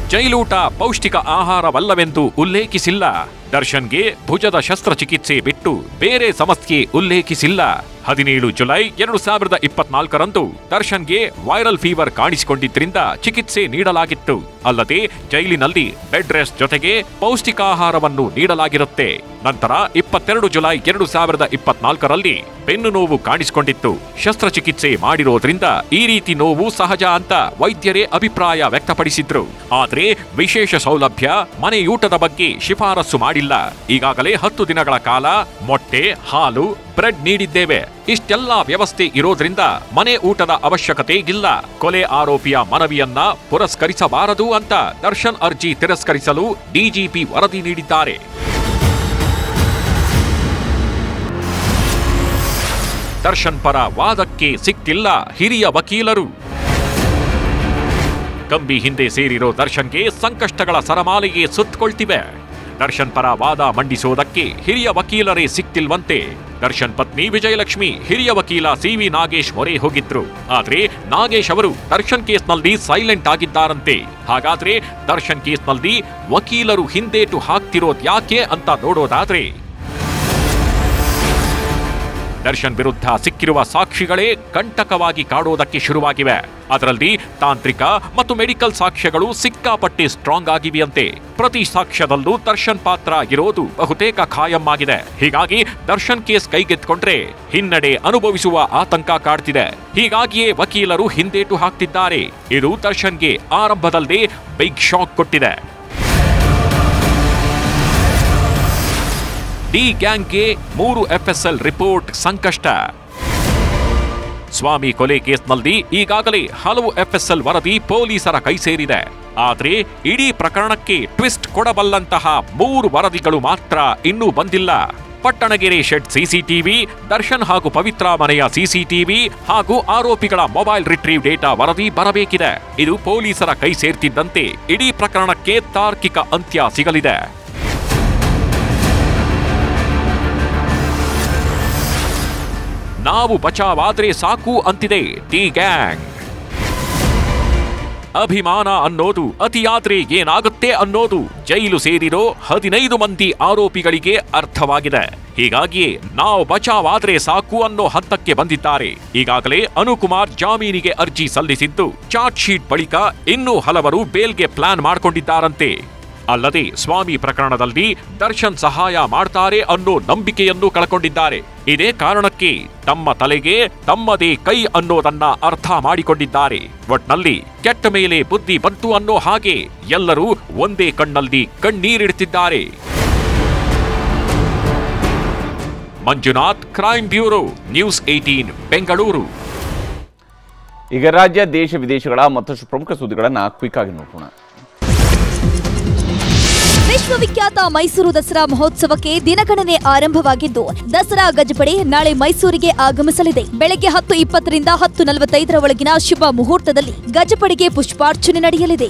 ಜೈಲೂಟ ಪೌಷ್ಟಿಕ ಆಹಾರವಲ್ಲವೆಂದು ಉಲ್ಲೇಖಿಸಿಲ್ಲ. ದರ್ಶನ್ಗೆ ಭುಜದ ಶಸ್ತ್ರಚಿಕಿತ್ಸೆ ಬಿಟ್ಟು ಬೇರೆ ಸಮಸ್ಯೆ ಉಲ್ಲೇಖಿಸಿಲ್ಲ. ಹದಿನೇಳು ಜುಲೈ ಎರಡು ಸಾವಿರದ ಇಪ್ಪತ್ನಾಲ್ಕರಂದು ದರ್ಶನ್ಗೆ ವೈರಲ್ ಫೀವರ್ ಕಾಣಿಸಿಕೊಂಡಿದ್ದರಿಂದ ಚಿಕಿತ್ಸೆ ನೀಡಲಾಗಿತ್ತು. ಅಲ್ಲದೆ ಜೈಲಿನಲ್ಲಿ ಬೆಡ್ ರೆಸ್ಟ್ ಜೊತೆಗೆ ಪೌಷ್ಟಿಕಾಹಾರವನ್ನು ನೀಡಲಾಗಿರುತ್ತೆ. ನಂತರ ಇಪ್ಪತ್ತೆರಡು ಜುಲೈ ಎರಡು ಸಾವಿರದ ಇಪ್ಪತ್ನಾಲ್ಕರಲ್ಲಿ ಬೆನ್ನು ನೋವು ಕಾಣಿಸಿಕೊಂಡಿತ್ತು. ಶಸ್ತ್ರಚಿಕಿತ್ಸೆ ಮಾಡಿರೋದ್ರಿಂದ ಈ ರೀತಿ ನೋವು ಸಹಜ ಅಂತ ವೈದ್ಯರೇ ಅಭಿಪ್ರಾಯ ವ್ಯಕ್ತಪಡಿಸಿದ್ರು. ಆದರೆ ವಿಶೇಷ ಸೌಲಭ್ಯ ಮನೆಯೂಟದ ಬಗ್ಗೆ ಶಿಫಾರಸು ಮಾಡಿಲ್ಲ. ಈಗಾಗಲೇ ಹತ್ತು ದಿನಗಳ ಕಾಲ ಮೊಟ್ಟೆ, ಹಾಲು, ಬ್ರೆಡ್ ನೀಡಿದ್ದೇವೆ. ಇಷ್ಟೆಲ್ಲಾ ವ್ಯವಸ್ಥೆ ಇರೋದ್ರಿಂದ ಮನೆ ಊಟದ ಅವಶ್ಯಕತೆ ಇಲ್ಲ ಕೊಲೆ ಆರೋಪಿಯ ಮನವಿಯನ್ನ ಪುರಸ್ಕರಿಸಬಾರದು ಅಂತ ದರ್ಶನ್ ಅರ್ಜಿ ತಿರಸ್ಕರಿಸಲು ಡಿಜಿಪಿ ವರದಿ ನೀಡಿದ್ದಾರೆ. ದರ್ಶನ್ ಪರ ವಾದಕ್ಕೆ ಸಿಕ್ತಿಲ್ಲ ಹಿರಿಯ ವಕೀಲರು. ಕಂಬಿ ಹಿಂದೆ ಸೇರಿರೋ ದರ್ಶನ್ಗೆ ಸಂಕಷ್ಟಗಳ ಸರಮಾಲೆಗೆ ಸುತ್ತಕೊಳ್ತಿವೆ. ದರ್ಶನ್ ಪರ ವಾದ ಮಂಡಿಸೋದಕ್ಕೆ ಹಿರಿಯ ವಕೀಲರೇ ಸಿಕ್ತಿಲ್ವಂತೆ. ದರ್ಶನ್ ಪತ್ನಿ ವಿಜಯಲಕ್ಷ್ಮಿ, ಹಿರಿಯ ವಕೀಲ ಸಿ ವಿ ನಾಗೇಶ್ ಮೊರೆ ಹೋಗಿದ್ರು. ಆದ್ರೆ ನಾಗೇಶ್ ಅವರು ದರ್ಶನ್ ಕೇಸ್ನಲ್ಲಿ ಸೈಲೆಂಟ್ ಆಗಿದ್ದಾರಂತೆ. ಹಾಗಾದ್ರೆ ದರ್ಶನ್ ಕೇಸ್ನಲ್ಲಿ ವಕೀಲರು ಹಿಂದೇಟು ಹಾಕ್ತಿರೋದ್ ಯಾಕೆ ಅಂತ ನೋಡೋದಾದ್ರೆ ದರ್ಶನ್ ವಿರುದ್ಧ ಸಿಕ್ಕಿರುವ ಸಾಕ್ಷಿಗಳೇ ಕಂಟಕವಾಗಿ ಕಾಡೋದಕ್ಕೆ ಶುರುವಾಗಿವೆ. ಅದರಲ್ಲಿ ತಾಂತ್ರಿಕ ಮತ್ತು ಮೆಡಿಕಲ್ ಸಾಕ್ಷ್ಯಗಳು ಸಿಕ್ಕಾಪಟ್ಟೆ ಸ್ಟ್ರಾಂಗ್ ಆಗಿವೆಯಂತೆ. ಪ್ರತಿ ಸಾಕ್ಷ್ಯದಲ್ಲೂ ದರ್ಶನ್ ಪಾತ್ರ ಇರೋದು ಬಹುತೇಕ ಖಾಯಂ ಆಗಿದೆ. ಹೀಗಾಗಿ ದರ್ಶನ್ ಕೇಸ್ ಕೈಗೆತ್ಕೊಂಡ್ರೆ ಹಿನ್ನಡೆ ಅನುಭವಿಸುವ ಆತಂಕ ಕಾಡ್ತಿದೆ. ಹೀಗಾಗಿಯೇ ವಕೀಲರು ಹಿಂದೇಟು ಹಾಕ್ತಿದ್ದಾರೆ. ಇದು ದರ್ಶನ್ಗೆ ಆರಂಭದಲ್ಲೇ ಬಿಗ್ ಶಾಕ್ ಕೊಟ್ಟಿದೆ. ಡಿ ಗ್ಯಾಂಗ್ಗೆ ಮೂರು ಎಫ್ಎಸ್ಎಲ್ ರಿಪೋರ್ಟ್ ಸಂಕಷ್ಟ. ಸ್ವಾಮಿ ಕೊಲೆ ಕೇಸ್ನಲ್ಲಿ ಈಗಾಗಲೇ ಹಲವು ಎಫ್ಎಸ್ಎಲ್ ವರದಿ ಪೊಲೀಸರ ಕೈ ಸೇರಿದೆ. ಆದರೆ ಇಡೀ ಪ್ರಕರಣಕ್ಕೆ ಟ್ವಿಸ್ಟ್ ಕೊಡಬಲ್ಲಂತಹ ಮೂರು ವರದಿಗಳು ಮಾತ್ರ ಇನ್ನೂ ಬಂದಿಲ್ಲ. ಪಟ್ಟಣಗೆರೆ ಶೆಡ್ ಸಿಸಿಟಿವಿ, ದರ್ಶನ್ ಹಾಗೂ ಪವಿತ್ರ ಮನೆಯ ಸಿಸಿಟಿವಿ ಹಾಗೂ ಆರೋಪಿಗಳ ಮೊಬೈಲ್ ರಿಟ್ರೀವ್ ಡೇಟಾ ವರದಿ ಬರಬೇಕಿದೆ. ಇದು ಪೊಲೀಸರ ಕೈ ಸೇರ್ತಿದ್ದಂತೆ ಇಡೀ ಪ್ರಕರಣಕ್ಕೆ ತಾರ್ಕಿಕ ಅಂತ್ಯ ಸಿಗಲಿದೆ. ನಾವು ಬಚಾವಾದ್ರೆ ಸಾಕು ಅಂತಿದೆ ಟಿ ಗ್ಯಾಂಗ್. ಅಭಿಮಾನ ಅನ್ನೋದು, ಅತಿಯಾದ್ರೆ ಏನಾಗುತ್ತೆ ಅನ್ನೋದು ಜೈಲು ಸೇರಿರೋ ಹದಿನೈದು ಮಂದಿ ಆರೋಪಿಗಳಿಗೆ ಅರ್ಥವಾಗಿದೆ. ಹೀಗಾಗಿಯೇ ನಾವು ಬಚಾವಾದ್ರೆ ಸಾಕು ಅನ್ನೋ ಹಂತಕ್ಕೆ ಬಂದಿದ್ದಾರೆ. ಈಗಾಗಲೇ ಅನುಕುಮಾರ್ ಜಾಮೀನಿಗೆ ಅರ್ಜಿ ಸಲ್ಲಿಸಿದ್ದು, ಚಾರ್ಜ್ ಶೀಟ್ ಬಳಿಕ ಇನ್ನೂ ಹಲವರು ಬೇಲ್ಗೆ ಪ್ಲಾನ್ ಮಾಡ್ಕೊಂಡಿದ್ದಾರಂತೆ. ಅಲ್ಲದೆ ಸ್ವಾಮಿ ಪ್ರಕರಣದಲ್ಲಿ ದರ್ಶನ್ ಸಹಾಯ ಮಾಡ್ತಾರೆ ಅನ್ನೋ ನಂಬಿಕೆಯನ್ನು ಕಳ್ಕೊಂಡಿದ್ದಾರೆ. ಇದೇ ಕಾರಣಕ್ಕೆ ತಮ್ಮ ತಲೆಗೆ ತಮ್ಮದೇ ಕೈ ಅನ್ನೋದನ್ನ ಅರ್ಥ ಮಾಡಿಕೊಂಡಿದ್ದಾರೆ. ಒಟ್ನಲ್ಲಿ ಕೆಟ್ಟ ಮೇಲೆ ಬುದ್ಧಿ ಬಂತು ಅನ್ನೋ ಹಾಗೆ ಎಲ್ಲರೂ ಒಂದೇ ಕಣ್ಣಲ್ಲಿ ಕಣ್ಣೀರಿಡ್ತಿದ್ದಾರೆ. Manjunath, crime bureau, news eighteen Bengaluru. ಈಗ ರಾಜ್ಯ, ದೇಶ, ವಿದೇಶಗಳ ಮತ್ತಷ್ಟು ಪ್ರಮುಖ ಸುದ್ದಿಗಳನ್ನು ಕ್ವಿಕ್ ಆಗಿ ನೋಡೋಣ. ವಿಶ್ವವಿಖ್ಯಾತ ಮೈಸೂರು ದಸರಾ ಮಹೋತ್ಸವಕ್ಕೆ ದಿನಗಣನೆ ಆರಂಭವಾಗಿದ್ದು, ದಸರಾ ಗಜಪಡೆ ನಾಳೆ ಮೈಸೂರಿಗೆ ಆಗಮಿಸಲಿದೆ. ಬೆಳಗ್ಗೆ ಹತ್ತು ಇಪ್ಪತ್ತರಿಂದ ಹತ್ತು ನಲವತ್ತೈದರ ಒಳಗಿನ ಶುಭ ಮುಹೂರ್ತದಲ್ಲಿ ಗಜಪಡೆಗೆ ಪುಷ್ಪಾರ್ಚನೆ ನಡೆಯಲಿದೆ.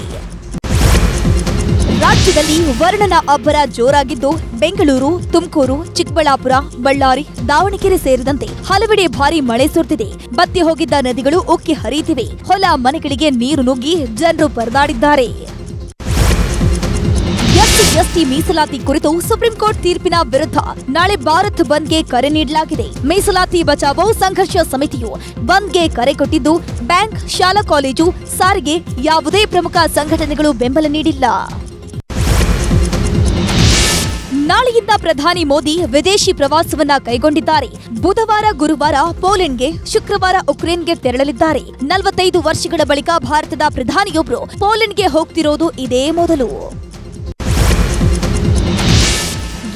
ರಾಜ್ಯದಲ್ಲಿ ವರ್ಣನ ಅಬ್ಬರ ಜೋರಾಗಿದ್ದು, ಬೆಂಗಳೂರು, ತುಮಕೂರು, ಚಿಕ್ಕಬಳ್ಳಾಪುರ, ಬಳ್ಳಾರಿ, ದಾವಣಗೆರೆ ಸೇರಿದಂತೆ ಹಲವೆಡೆ ಭಾರಿ ಮಳೆ ಸುರಿದಿದೆ. ಬತ್ತಿ ಹೋಗಿದ್ದ ನದಿಗಳು ಉಕ್ಕಿ ಹರಿಯುತ್ತಿವೆ. ಹೊಲ ಮನೆಗಳಿಗೆ ನೀರು ನುಗ್ಗಿ ಜನರು ಪರದಾಡಿದ್ದಾರೆ. ಎಸ್ಟಿ ಮೀಸಲಾತಿ ಕುರಿತು ಸುಪ್ರೀಂ ಕೋರ್ಟ್ ತೀರ್ಪಿನ ವಿರುದ್ಧ ನಾಳೆ ಭಾರತ್ ಬಂದ್ಗೆ ಕರೆ ನೀಡಲಾಗಿದೆ. ಮೀಸಲಾತಿ ಬಚಾವೋ ಸಂಘರ್ಷ ಸಮಿತಿಯು ಬಂದ್ಗೆ ಕರೆ ಕೊಟ್ಟಿದ್ದು ಬ್ಯಾಂಕ್, ಶಾಲಾ ಕಾಲೇಜು, ಸಾರಿಗೆ ಯಾವುದೇ ಪ್ರಮುಖ ಸಂಘಟನೆಗಳು ಬೆಂಬಲ ನೀಡಿಲ್ಲ. ನಾಳೆಯಿಂದ ಪ್ರಧಾನಿ ಮೋದಿ ವಿದೇಶಿ ಪ್ರವಾಸವನ್ನ ಕೈಗೊಂಡಿದ್ದಾರೆ. ಬುಧವಾರ, ಗುರುವಾರ ಪೋಲೆಂಡ್ಗೆ, ಶುಕ್ರವಾರ ಉಕ್ರೇನ್ಗೆ ತೆರಳಲಿದ್ದಾರೆ. ನಲವತ್ತೈದು ವರ್ಷಗಳ ಬಳಿಕ ಭಾರತದ ಪ್ರಧಾನಿಯೊಬ್ಬರು ಪೋಲೆಂಡ್ಗೆ ಹೋಗ್ತಿರೋದು ಇದೇ ಮೊದಲು.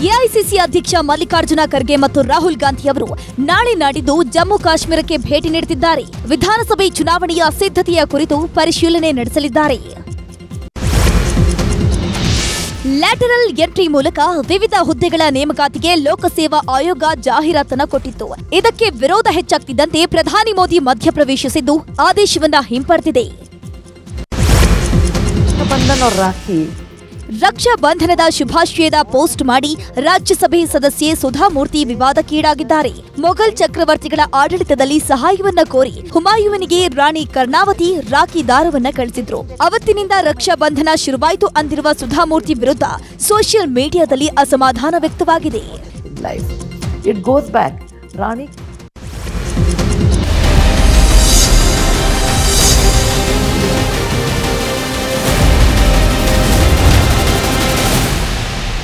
ಎಐಸಿಸಿ ಅಧ್ಯಕ್ಷ ಮಲ್ಲಿಕಾರ್ಜುನ ಖರ್ಗೆ ಮತ್ತು ರಾಹುಲ್ ಗಾಂಧಿ ಅವರು ನಾಳೆ ನಾಡಿದ್ದು ಜಮ್ಮು ಕಾಶ್ಮೀರಕ್ಕೆ ಭೇಟಿ ನೀಡುತ್ತಿದ್ದಾರೆ. ವಿಧಾನಸಭೆ ಚುನಾವಣೆಯ ಸಿದ್ಧತೆಯ ಕುರಿತು ಪರಿಶೀಲನೆ ನಡೆಸಲಿದ್ದಾರೆ. ಲ್ಯಾಟರಲ್ ಎಂಟ್ರಿ ಮೂಲಕ ವಿವಿಧ ಹುದ್ದೆಗಳ ನೇಮಕಾತಿಗೆ ಲೋಕಸೇವಾ ಆಯೋಗ ಜಾಹೀರಾತನ್ನು ಕೊಟ್ಟಿತ್ತು. ಇದಕ್ಕೆ ವಿರೋಧ ಹೆಚ್ಚಾಗ್ತಿದ್ದಂತೆ ಪ್ರಧಾನಿ ಮೋದಿ ಮಧ್ಯಪ್ರವೇಶಿಸಿದ್ದು ಆದೇಶವನ್ನ ಹಿಂಪಡೆದಿದೆ. ರಕ್ಷಾ ಬಂಧನದ ಶುಭಾಶಯದ ಪೋಸ್ಟ್ ಮಾಡಿ ರಾಜ್ಯಸಭೆ ಸದಸ್ಯೆ ಸುಧಾಮೂರ್ತಿ ವಿವಾದಕ್ಕೀಡಾಗಿದ್ದಾರೆ. ಮೊಘಲ್ ಚಕ್ರವರ್ತಿಗಳ ಆಡಳಿತದಲ್ಲಿ ಸಹಾಯವನ್ನ ಕೋರಿ ಹುಮಾಯೂನಿಗೆ ರಾಣಿ ಕರ್ಣಾವತಿ ರಾಖಿ ದಾರವನ್ನ ಕಳಿಸಿದ್ರು. ಅವತ್ತಿನಿಂದ ರಕ್ಷಾ ಬಂಧನ ಶುರುವಾಯಿತು ಅಂದಿರುವ ಸುಧಾಮೂರ್ತಿ ವಿರುದ್ಧ ಸೋಷಿಯಲ್ ಮೀಡಿಯಾದಲ್ಲಿ ಅಸಮಾಧಾನ ವ್ಯಕ್ತವಾಗಿದೆ.